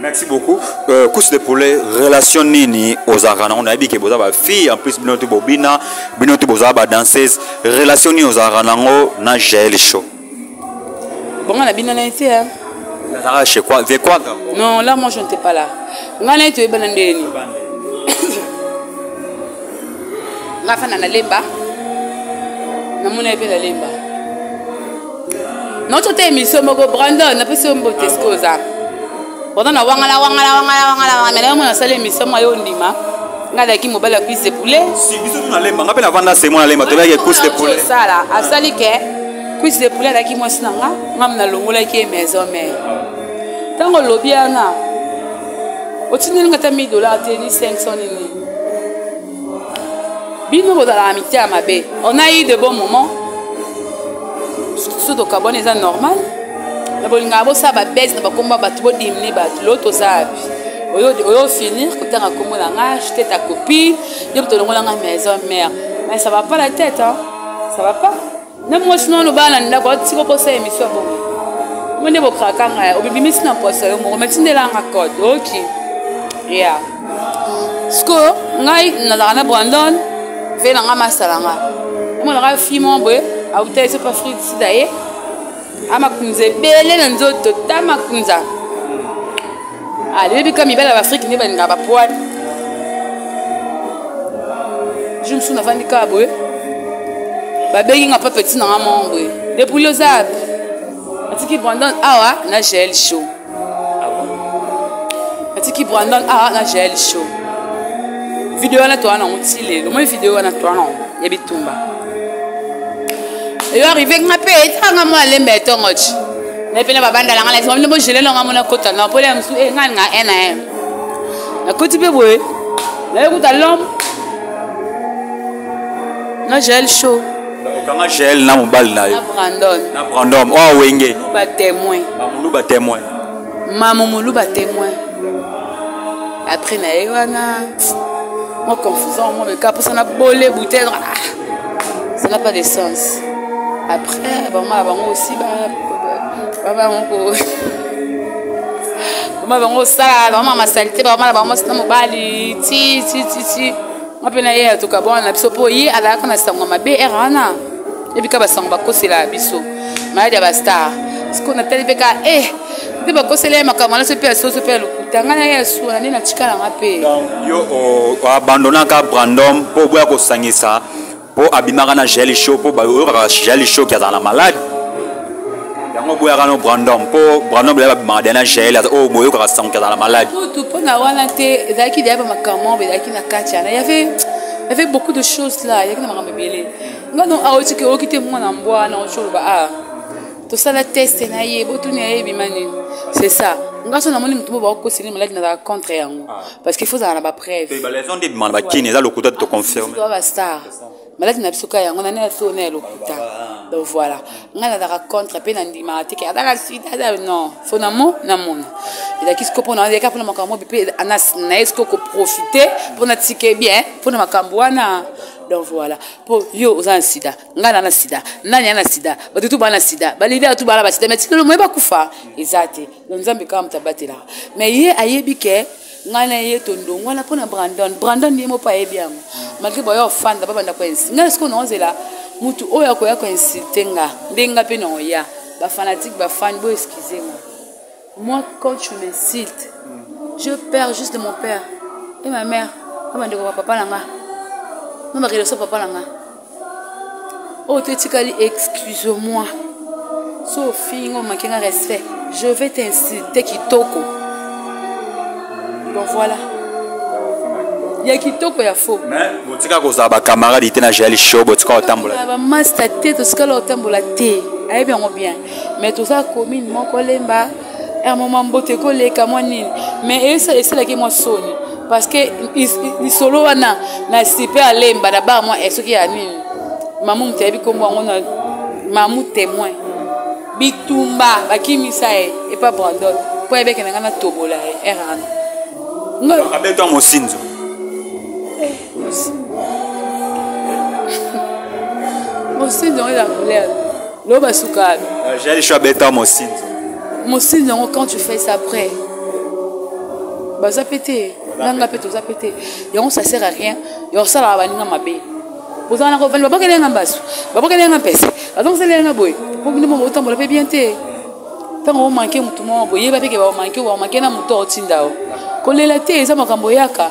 merci beaucoup euh, couche de poulet relation nini ozalaka nango nayebi ke boza bafille en plus bino tu bobina bino tu bozala badanseuse relation nini ozalaka nango na jael show bonga na bino na ete nazalaka chez quoi ve quoi non là moi je ne t'ai pas là ngai na ye toyebana ndenge nini ngai afanda na lemba namona ye mpe na lemba naotota emission moko brandon napesi yo mbote eske oza brandon na wangala wangala wangala wangala wangala me nayo mona asali emission mwa yo ondima nga azalaki mobali ya cuise de poulet si biso tuna lemba nga mpe navanda se mwana lemba tolaki cuise de poulet sala asali ke cuise de poulet alaki mwasi na nga nga mna longolaki ye maison mare ntango olobi yana otindeli nga ta 1000 dollar te ni 500 nini bino bozala na mitema mabe on a eu de bon moment so tokabwana eza normal na bolingaka bosala babese na bakombo ya bato bodimine bato lo toza wapi oyo finir kotanga nkombo na ngai achete ta copie yo moto olongola ngai maison mare mais ça va pas la tête hein? ça va pas na mwasi na olobaa na ndako atika okosa emission bongo ngo nde bokraka ngai obibimisi na poso yo moko matindelanga code oki ya sikoyo ngai nazalaka na brandon ve na ngai masala ngai omona ngai fi mo boye auta esopa fride sida ye amakunza ebele na nzoto ta makunza alebebika mibala baafrike nde balingaka bapoile jour mosusu nafandi kaka boye babengi nga mpa peti nanga moko boye depuli oza atiki brandon awa na gel show atiki brandon a na jael show video wana toa nango ti lelo moi video wana toa nango ya bitumba eyo arrive nga mpe etanga mwa alembe ya ntongo ti na mpe na babandala nga lazima bino bogele nanga mona kota na pole ya mosusu e nga nga e na e nakoti mpe boye nayokuta lom na jael show okanga jael na mobali na yo na brandom oyo oh, wenge batemoin mamulu batemoin mamumulu batemoin après na ye wana mwa confusion mwa meka mposa na bole bute ah, ça n'a pas de sens après bama bango aussi babango ko bama bango osala bama masalite bama na bango mwasi na mobali ti ti ti ti nga mpe na ye atoka bwana na biso mpo ye alalaka na sango ya mabe ere wana ebika basango bakosela biso maladi ya bastar sikoyo natali mpe ka e eh, mpe bakosela ye makambo nyonso mpe ya soso mpe ya lokuta ngai na ye ya suwa na nde natikalanga mpe yo oabandonaka brandom mpo oboya kosangisa po abimaka na gel show po bayokaka gel show ki azala na malade yango boyaka no brandom po brandom bela babimaka dena gel oyo oh, boyokaka sango ki azala na malade kutu mpo na wana te ezalaki deya bamakambo ezalaki na kati yana yave yave beaucoup de choses là ezalaki na makambo ebele nga no aotiki oyoki te mwana mbwa na oci oloba a ah, tosala teste na ye botuni ya ye ebima nini c'est ça nga so namoni motu bo bakokoseli maladi nazala contre yango ah. parce qu'il faut ozala na bapreuve eh, balaison nde ebima na bakini eza lokuta te toconfirme ah, bastar maladi na biso ka yango nani aso na ya lokuta ah. donc voilà ngai nazalaka contre mpe nandimaka te ke aza na sida aza non fo na mo na mona ezalaki siko mpo naeka mpo na makambo mobi mpe naye siko koprofite mpo natike bien mpo na makambo wana donc voilà mpo yo oza na sida ngai na na sida nani ya na sida bato tu baa na sida balidaka tu baa na basida mai tikelo moye bakufa eza te na nzambe kaka moto abatelaka mais ye ayebi ke ngai na ye tondongwana mpo na brandon brandon ye mopo ayebi yango malgre baya ofanda babanda koinsi ngai sikoyo naozela motu oyo akoya koinsulte nga nde nga mpe naoya bafanatike bafani bo excuse nga moi quand tu m'insulte je perds juste mon père et ma mère na bandeko ba papa na nga na bakeleso papa na nga oyo to etikali excuse moi so ofingi ngo omaki nga respect je vais t'insulte kitoko bon voilà ya kitoko ya fo botika kozala bacamarade te na jael show botika kotambola bamasta te tosikala kotambola te ayebi yango bien mais toza commune moko lemba ya mama mboto ekoleka mwa nini mais esalaki mwa soni parce que lisolo wana na sipe alemba na baa mwa esoki ya nini mamu moto ayebi nkombo yango na mamu témoin bitumba bakimisa ye epa brandon mpo ayebeke na ngai natobola ye erana abetwa mosinzo mosinzi yango eza couleur loo basukana euh, jalisho abeta mosinzi mosinzi yango quand tu fais ça après baza mpe te nanga mpe toza mpe te yango ça sert à rien ya kosalaka baninga mabe ozala na kovandi babokeli yanga mbasu babokeli yanga mpese bazongiseli yanga boye mpo bino moko otambola mpe bien te ntango omanke motu moko boyeba mpe ke bamanke bamanke na motu otinda yo kolela te eza makambo oyaka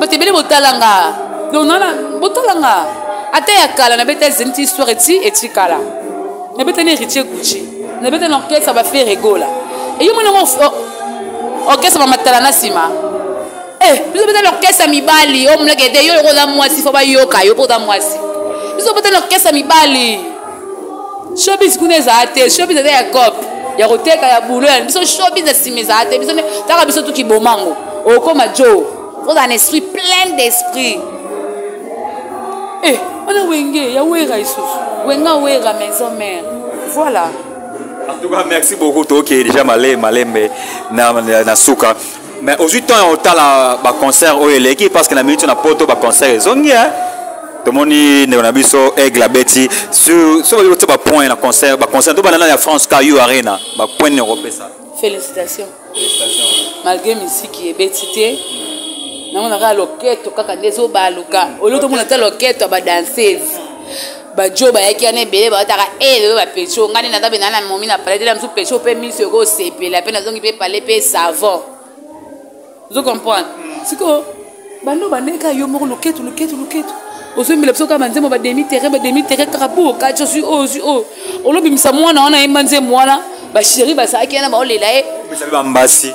bato ebele botala nga donana botala nga ata ya kala nabeta zeniti histoire eti etikala nabeta na héritier gucci nabeta na orchestre bafere egola eyo mwana yango orchestre bamatala na nsima eh, biso beta na orchestre ya mibali omleke oh, te yo yoko oza mwasi fo bayoka yo mpo oza mwasi biso beta na orchestre ya mibali showbiz kuna ezala te showbiz eza ya cop ya koteka ya bulo ya biso showbiz ya nsima ezala te biso taka biso tukibomango okoma jo ozala na esprit plein d'esprit eh, wana wenge ya wera lisusu wenga wera maison mare voilà en tout cas merci beaucoup tokee déjà malembe malembe na, na, na suka mais ozwi temps ya kotala baconcert oyo eleki parce que na minute na poto baconcert ezongi hein? tomoni ndeko na biso aigle abeti so balingi kotia bapoint na concert baconcert to banana ya france ku arena bapoint nini okopesa félicitation malgré misiki ebeti te namonaka loketo kaka nde ezobaluka olio tomona ata loketo ya badanseuse bajo bayaki wana ebele baotaka e eh, lelo bapecho ngai nde naza mpe naa na momi na pale tela mosusu pecho mpe miso ekosepela mpe nazongi mpe pale mpe savon ozo comprendre sikoyo bando bandeka yo moko loketu loketu loketu ozoyembela biso kaka banzembo bademi terrain bademi terrain kaka po okaci ozwi oyo ozwi oyo olobimisa mwana wana yemba nzembo wana basheri basalaki yana baolela ye bambasi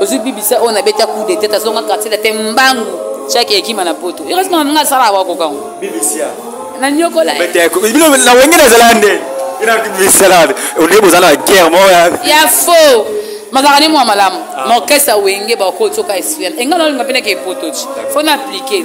ozwi bibisa oyo nabeta coup d'etat azonga quartier la te mbangu chaki ekima na poto heureusement nga asala awa kokango nanyokola bino na wenge nazala nde inabisalade ondenge boza na guerre moko ya faux mazalaka ne mwa malamu ah. maorchestre wenge bakoki otyoka esprit enga nalinga mpe nake epotoci fo na appliquer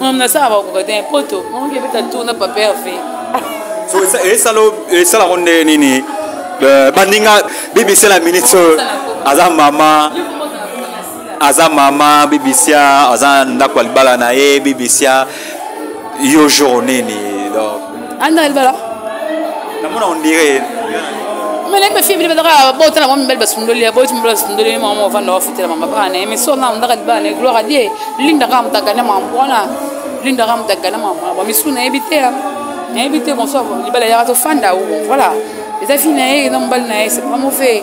Mama nasala bakoka te poto mamoki ebeta tour na papa herve esalako nde nini euh, baninga bibisela minute oyo aza mama aza mama bibisia aza ndako ya libala na ye bibisia yo jour nini donc anda libala namona ondire mene mpe fie bile bazaka bota na mwa mibali basundoli ya boyeti mibali basundoli ye mama ovanda wafutela mama baka na ye mais so nao ndaka libala na ye gloire adie linda kaka mutagane mambo wana linda kaka mutagane mambo wana bamisu nayebi te nayebi te bonso libala yaka tofanda o oh, voilà eza fille na ye na mobali na ye c'est pas mauvais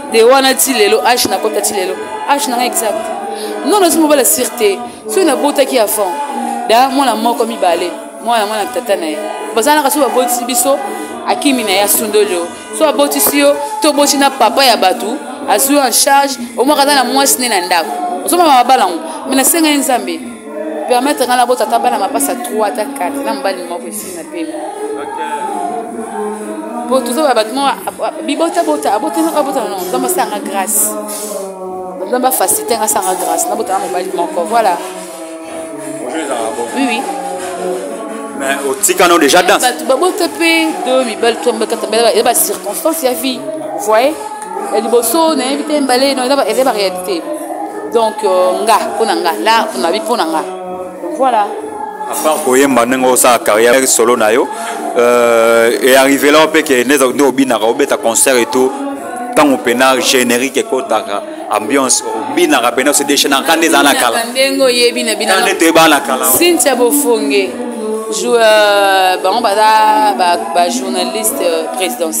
de wana ti lelo h nakota ti lelo h nanga exact nono esi mobala sir te soki nabotaki avant da mwana moko mibale mwana mwana tata na ye bazalaka soki babotisi biso akimi na ye asundoli yo so abotisi yo to oboti na papa ya bato azwi en charge omwaka aza na mwasi nde na ndako ozomama babala yango me nasengai nzambe permettre nga nabota ata bana mapasi ya 3 ata 4 na mobali moko esili na pema po toza ba bato moko bibotabota abotana abotana no nzambe asanga grâce nzambe afacilite nga asanga grâce nabotana mobali moko voilà oui oui mais otikana déjà danse bato babota mpe do mibali to mbekata mbela ya bacirconstance ya vie voye ya liboso nayebi te mbale no eza ba réalité donc euh, nga mpo na nga la nabi mpo na nga voilà apart koyemba ndenge osala carrière solo na yo euh, e arrive la mpe ke nde obinaka obeta concert et tout ntango mpena générique ekotaka ambiance obinaka mpena osedeshenaka nde ezala na kala ndenge oyebi na bina nde toyebaa na kala cynthia bofonge euh, bango baza bajournaliste présidence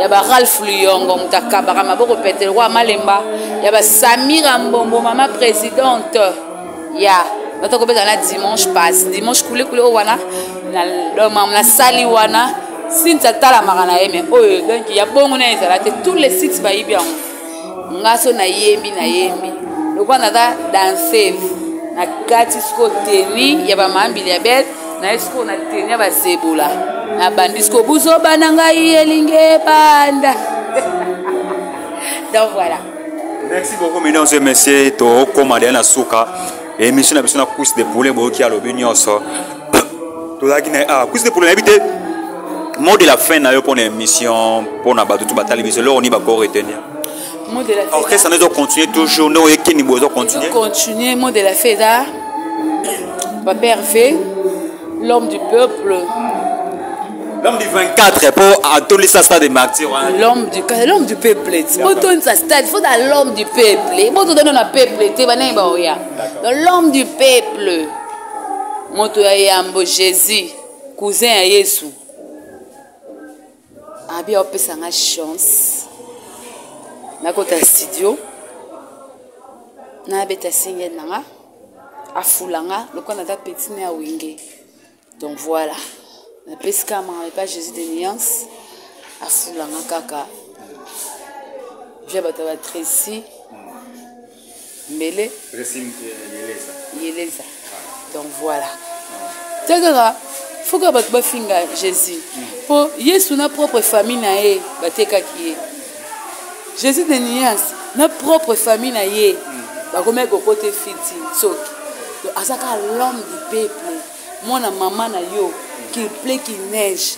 ya ba ralph luyongo moto akabaka maboko petele kwa malemba ya ba samira mbombo mama présidente ya bata kobeta na dimanche passe dimanche kulekule oyo wana nasali wana sinte atalamaka na ye me oyo donc ya bongo na ezala te tous les sites bayibi yango nga so nayembi nayembi lokola naza danseuse na kati sikoyo teni ya bamambili ya bete naye sikoyo na teni ya basebola nabandi sikoyo buzoba na ngai elingi ebanda donc voilà merci beaucoup mesdames et messieurs tokoma deya na suka emission na biso na course de poulet boyoki alobi nyonso tozalaki na ah, kusi epolo nayebi te mot de la fin na yo mpo na émission mpo na bato tu batali biso eloko nini bako retenir orchestre na ezo continue toujours ndenge oye keni boye ezo continue continue mot de la fin eza papa herve l'homme du peuple L'homme du 24 pour atolisa stade de martyr. L'homme du l'homme du peuple. Botonisa stade, faut à l'homme du peuple. Botonisa na peuple, te bana ba oya. L'homme du peuple. moto ya yambo jésus cousin ya yesu abi aopesa nga chance nakota studio nabeta singe na nga afula nga lokola naza petit na ya wenge donc voilà napesi kaka mama epa jésus de nuance afula nga kaka via bato ya batresi mbele yeleza donc voilà te kaka fo kaka bato bafinga jésus mpo mm. yesu na propre famille na ye batekaki ye jésus de nias na propre famille na ye mm. bakomaki kokota efiti soki azaka l'homme du peuple mwana mama na yo mm. qu'il plait qu'il neige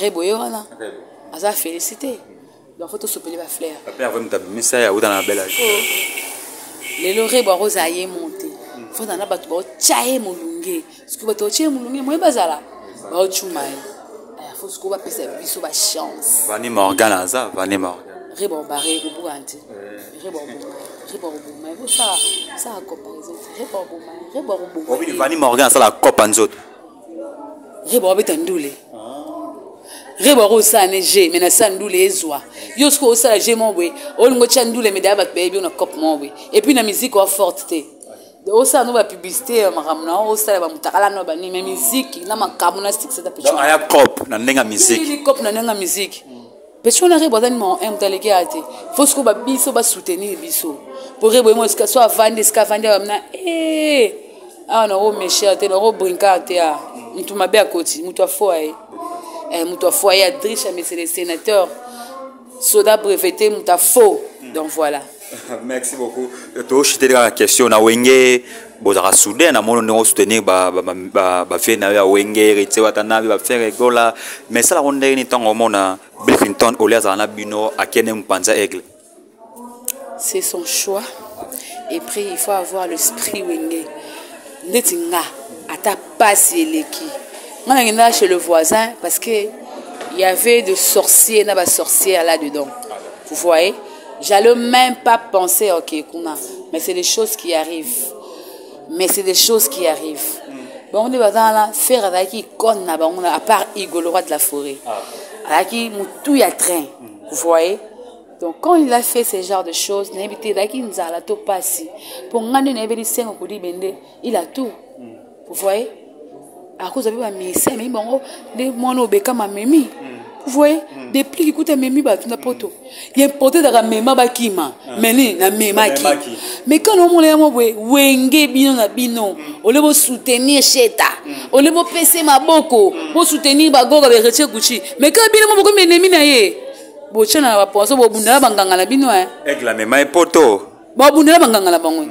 rebo ye wana aza félicité donc fo tosopeli bafleur lelo rebo akozala ye monte fozala na bato baotya ye molunge soki bato otya ye molunge moye bazala baocuma ye fo soki bapesa biso bachance vani morgan aza vani morgan reba obare kobuka nti reba oboma reba oboma ekosala sala copa nzoto reba oboma reba oboma vani morgan asala copa nzoto rebo abeta ndule rebo akosala ne je me nasala ndule ezwa yo soki osala je moko boye olingo tya ndule me daya bato bayebi yo na cope moko boye epuis na miziki oa forte te osala no bapublicité ya makambo na yango osala bamutakala no banini me miziki na makambo na succès aya cope na ndenge ya miziki cope na ndenge ya miziki Pecho na Rebo aza numéro 1 moto aleki awa te fo sikoyo babiso basoutenir biso mpo Rebo ye mosika so avandi esika avandi awa mina ee awa nako mesher te nako brinkar te a motu mabe akoti motu afoa ye eh, motu afoa ye adriche amesele sénateur soda breveté motu afo donc voilà merci beaucoup toshiteli kaka question na wenge bozalaka soudain na mono ndenge osoutenir bafere na yo ya wenge heritier watanabe bafere egola mais esalako ndenge nini ntango omona bill clinton olie azala na bino akende mopanza aigle c'est son choix et puis il faut avoir l'esprit wenge ndeti nga ata pasi eleki nga nakendaka chez le voisin parce que y avait de sorcier na basorcière là dedans vous voyez J'allais même pas penser, ok, Kuma, mais c'est des choses qui arrivent. Mais c'est des choses qui arrivent. bango nde baza wana fere azalaki icone na bango na apart igolo roi de la forêt ah. azalaki motu ya train mm. voye donc quand il a fait ce genre de choses nayebi te ezalaki nzala to mpasi mpo ngai nde nayebi lisengo kolibe nde il a tout mm. vous voyez akozwa mpe baministère amemi bango nde mwana obekama amemi mm. vous voyez mm. deplic ekuta amemi bato na poto mm. ye poto ezaka mema bakima mm. me nini namemaki me kana omona yango boye wenge bino na bino mm. ole bosoutenir sheta mm. ole bopese maboko mm. bosoutenir bagoga beretie gucci me kaka bino mo bokomi enemi na ye botyana na bapoison bobundela banganga na bino e aigle amema ye poto babundela banganga na bango mm.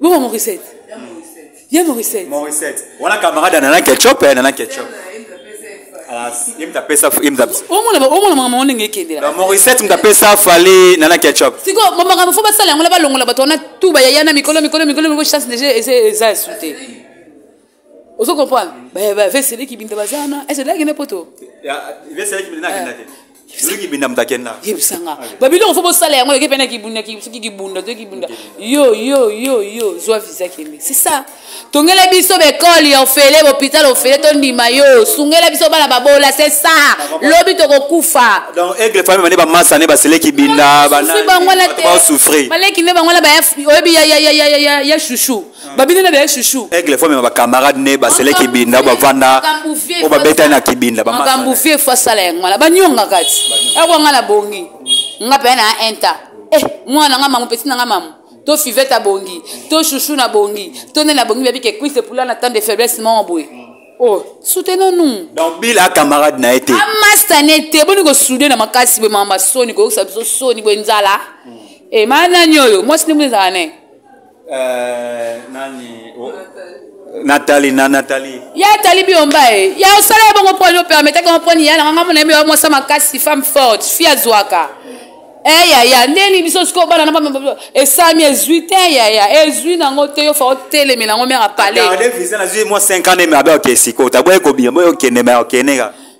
boko morisete ye morisete morisete wana camarade ya nana ketchup ya eh, nana ketchup omona makambo ngo ndenge ekendela morisete moto apesa fale nana ketchup sikoyo bamakambo fo basala yango na balongola bato wana tu bayaya na mikolo mikolo mikolo mikolo chance deja eza esu te ozo comprendre vesele kibinda baza wana ezelaki na poto vesele kibinda nakenda te soki kibinda moto akenda yebisanga babiloko fo bosala yango yoki mpena kibunda soki kibunda to kibunda yo yo yo yo zwa visa kende c'est ça tongela biso baekole ya ofele bopital ofele tondima yo sungela biso bana babola c'est ça lobi tokokufa donc aigle famille bane bamasa ne basele kibinda banasouffrir maleki nde bango na oyebi ya chouchou babina na baya chouchou aigle fo mema bacamarade ne basele kibinda oyo bavanda oyo babetani na kibinda makambo vie fo asala yango wana banionga kati akoa nga na bongi nga mpe na inta eh, mwana nga mamu peti na nga mamu to fivete abongi to chouchou na bongi to nene abongi babi ke cuise epula na temps de faiblesse moko boye oh soutenons nous donc bila camarade na ye te amasta ne te boni kosude na makasi boye mama basoni koyokisa biso soni boye nzala e eh, maa nani oyo mwasi nde moni ezala ne Euh, nani oh. natali na natali ya atali biomba e ya osala ya bongo mponi opermetaki yango mponi ya nanga ngambo na ye mewa mwasa makasi femme forte fi azwaka eya eh, ya ndeni biso sikoyo bana na esami ezwi te ya ya ezwi nango te yo fa otelemela yango mere apale visa nazwi mwa 5 ans eme abe okesiko otaboye kobima boye okende me okende kaka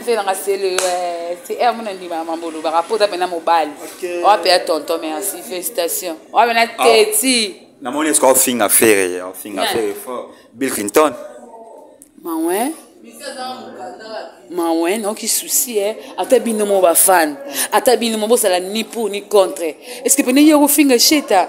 mpe nanga sele ti ere mona ndima mambo olobaka mpo oza mpena mobali oa mpe ya tonton merci félicitation oa mpena ah. teti namoni eske ofinga fere ofinga fere fort bill clinton mawe mawe naoki susi e ata bino mo bafane ata bino mo bosala ni pour ni contre estce mpena ye okofinga sheta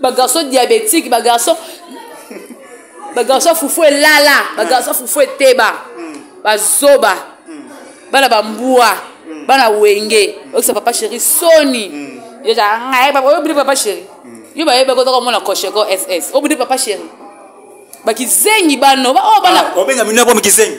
ba garçon diabétique ba garçon ba garçon fufu elala ba garçon fufu eteba bazoba bana bambwa bana wenge oyokisa papa chéri soni yobili papa chéri yo bayebi kozaka omona kosheko ss obili papa chéri bakizengi bano baoyo oh, bana ah, obenga mino ya bomi kizengi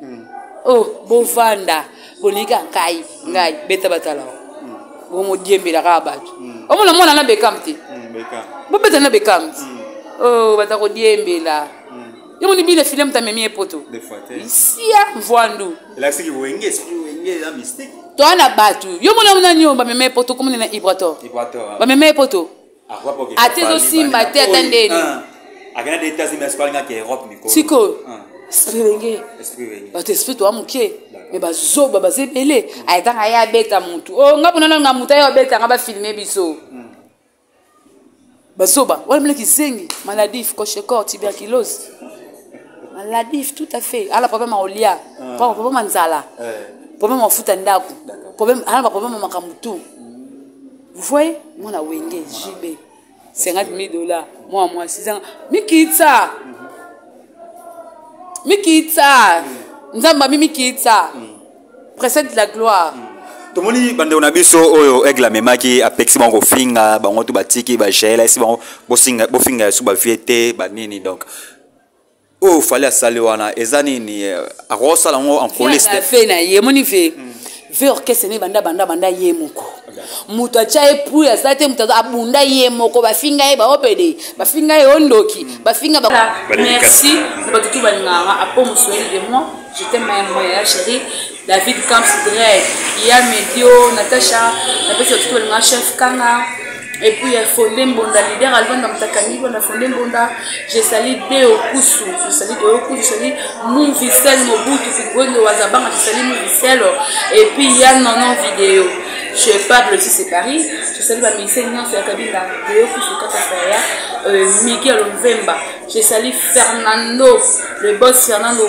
mm. oh bovanda bolingi ngai ngai beta batala mm. bomodiembela kaka bato mm. omona mwana na bekam te bobeta na bekam te oh bata kodiembela yo moni bile file moto amemi ye poto isia mvwandu toa na bato yo mona mona nio bamema ye poto komona na ibrator bamema ye poto ata ezosimba te ata ndeni sikoyo esprit wenge bato esprit toa moke me bazoba baza ebele ayetanga ye abeta motu o oh, nga mpona nanga motu aye abetanga bafilme biso hmm. bazoba wana mona kizengi maladif cochecor tuberculose maladif tout à fait ala problème aolia ah. problème ya nzala eh. problème afuta ndako problème ala baproblème ya makambo tout vous voyez mwana wenge jb 50 000 dollars mwana mwasi zanga mikitsa mikitsa nzambe ami mikitsa presente la gloire mm. tomoni bandeko na biso oyo aigle amemaki apekisi bango kofinga bango to batiki bajaela esi bango bofinga esu bavie te banini donc oyo oh, fali asali wana eza nini eh, akosala yango encoliste na ye moni ve mm. ve orchestre ne banda banda banda ye moko moto atya ye pui asala te moto abunda ye moko bafinga ye baopede bafinga ye ondoki mm. bafinga merci na bato tu balingaka apo mosueli de moi je t'aime ma moya ya chérie David Camps Dread, ya Medio, Natacha, na pesa tutu balinga chef Kanga, et puis ya Fonde Mbonda, leader Alvan na Mutakangi, na Fonde Mbonda, je sali Deo Kusu, je sali Deo Kusu, je sali Mumvisel Mobutu, Kigwendo Wazabanga, je sali Mumvisel, et puis ya Nonon Video. Je parle aussi c'est Paris, je sali ba ministère nyonso ya Kabila, Deo Kusu kaka Faya, euh, Miguel Mvemba, je sali Fernando, le boss Fernando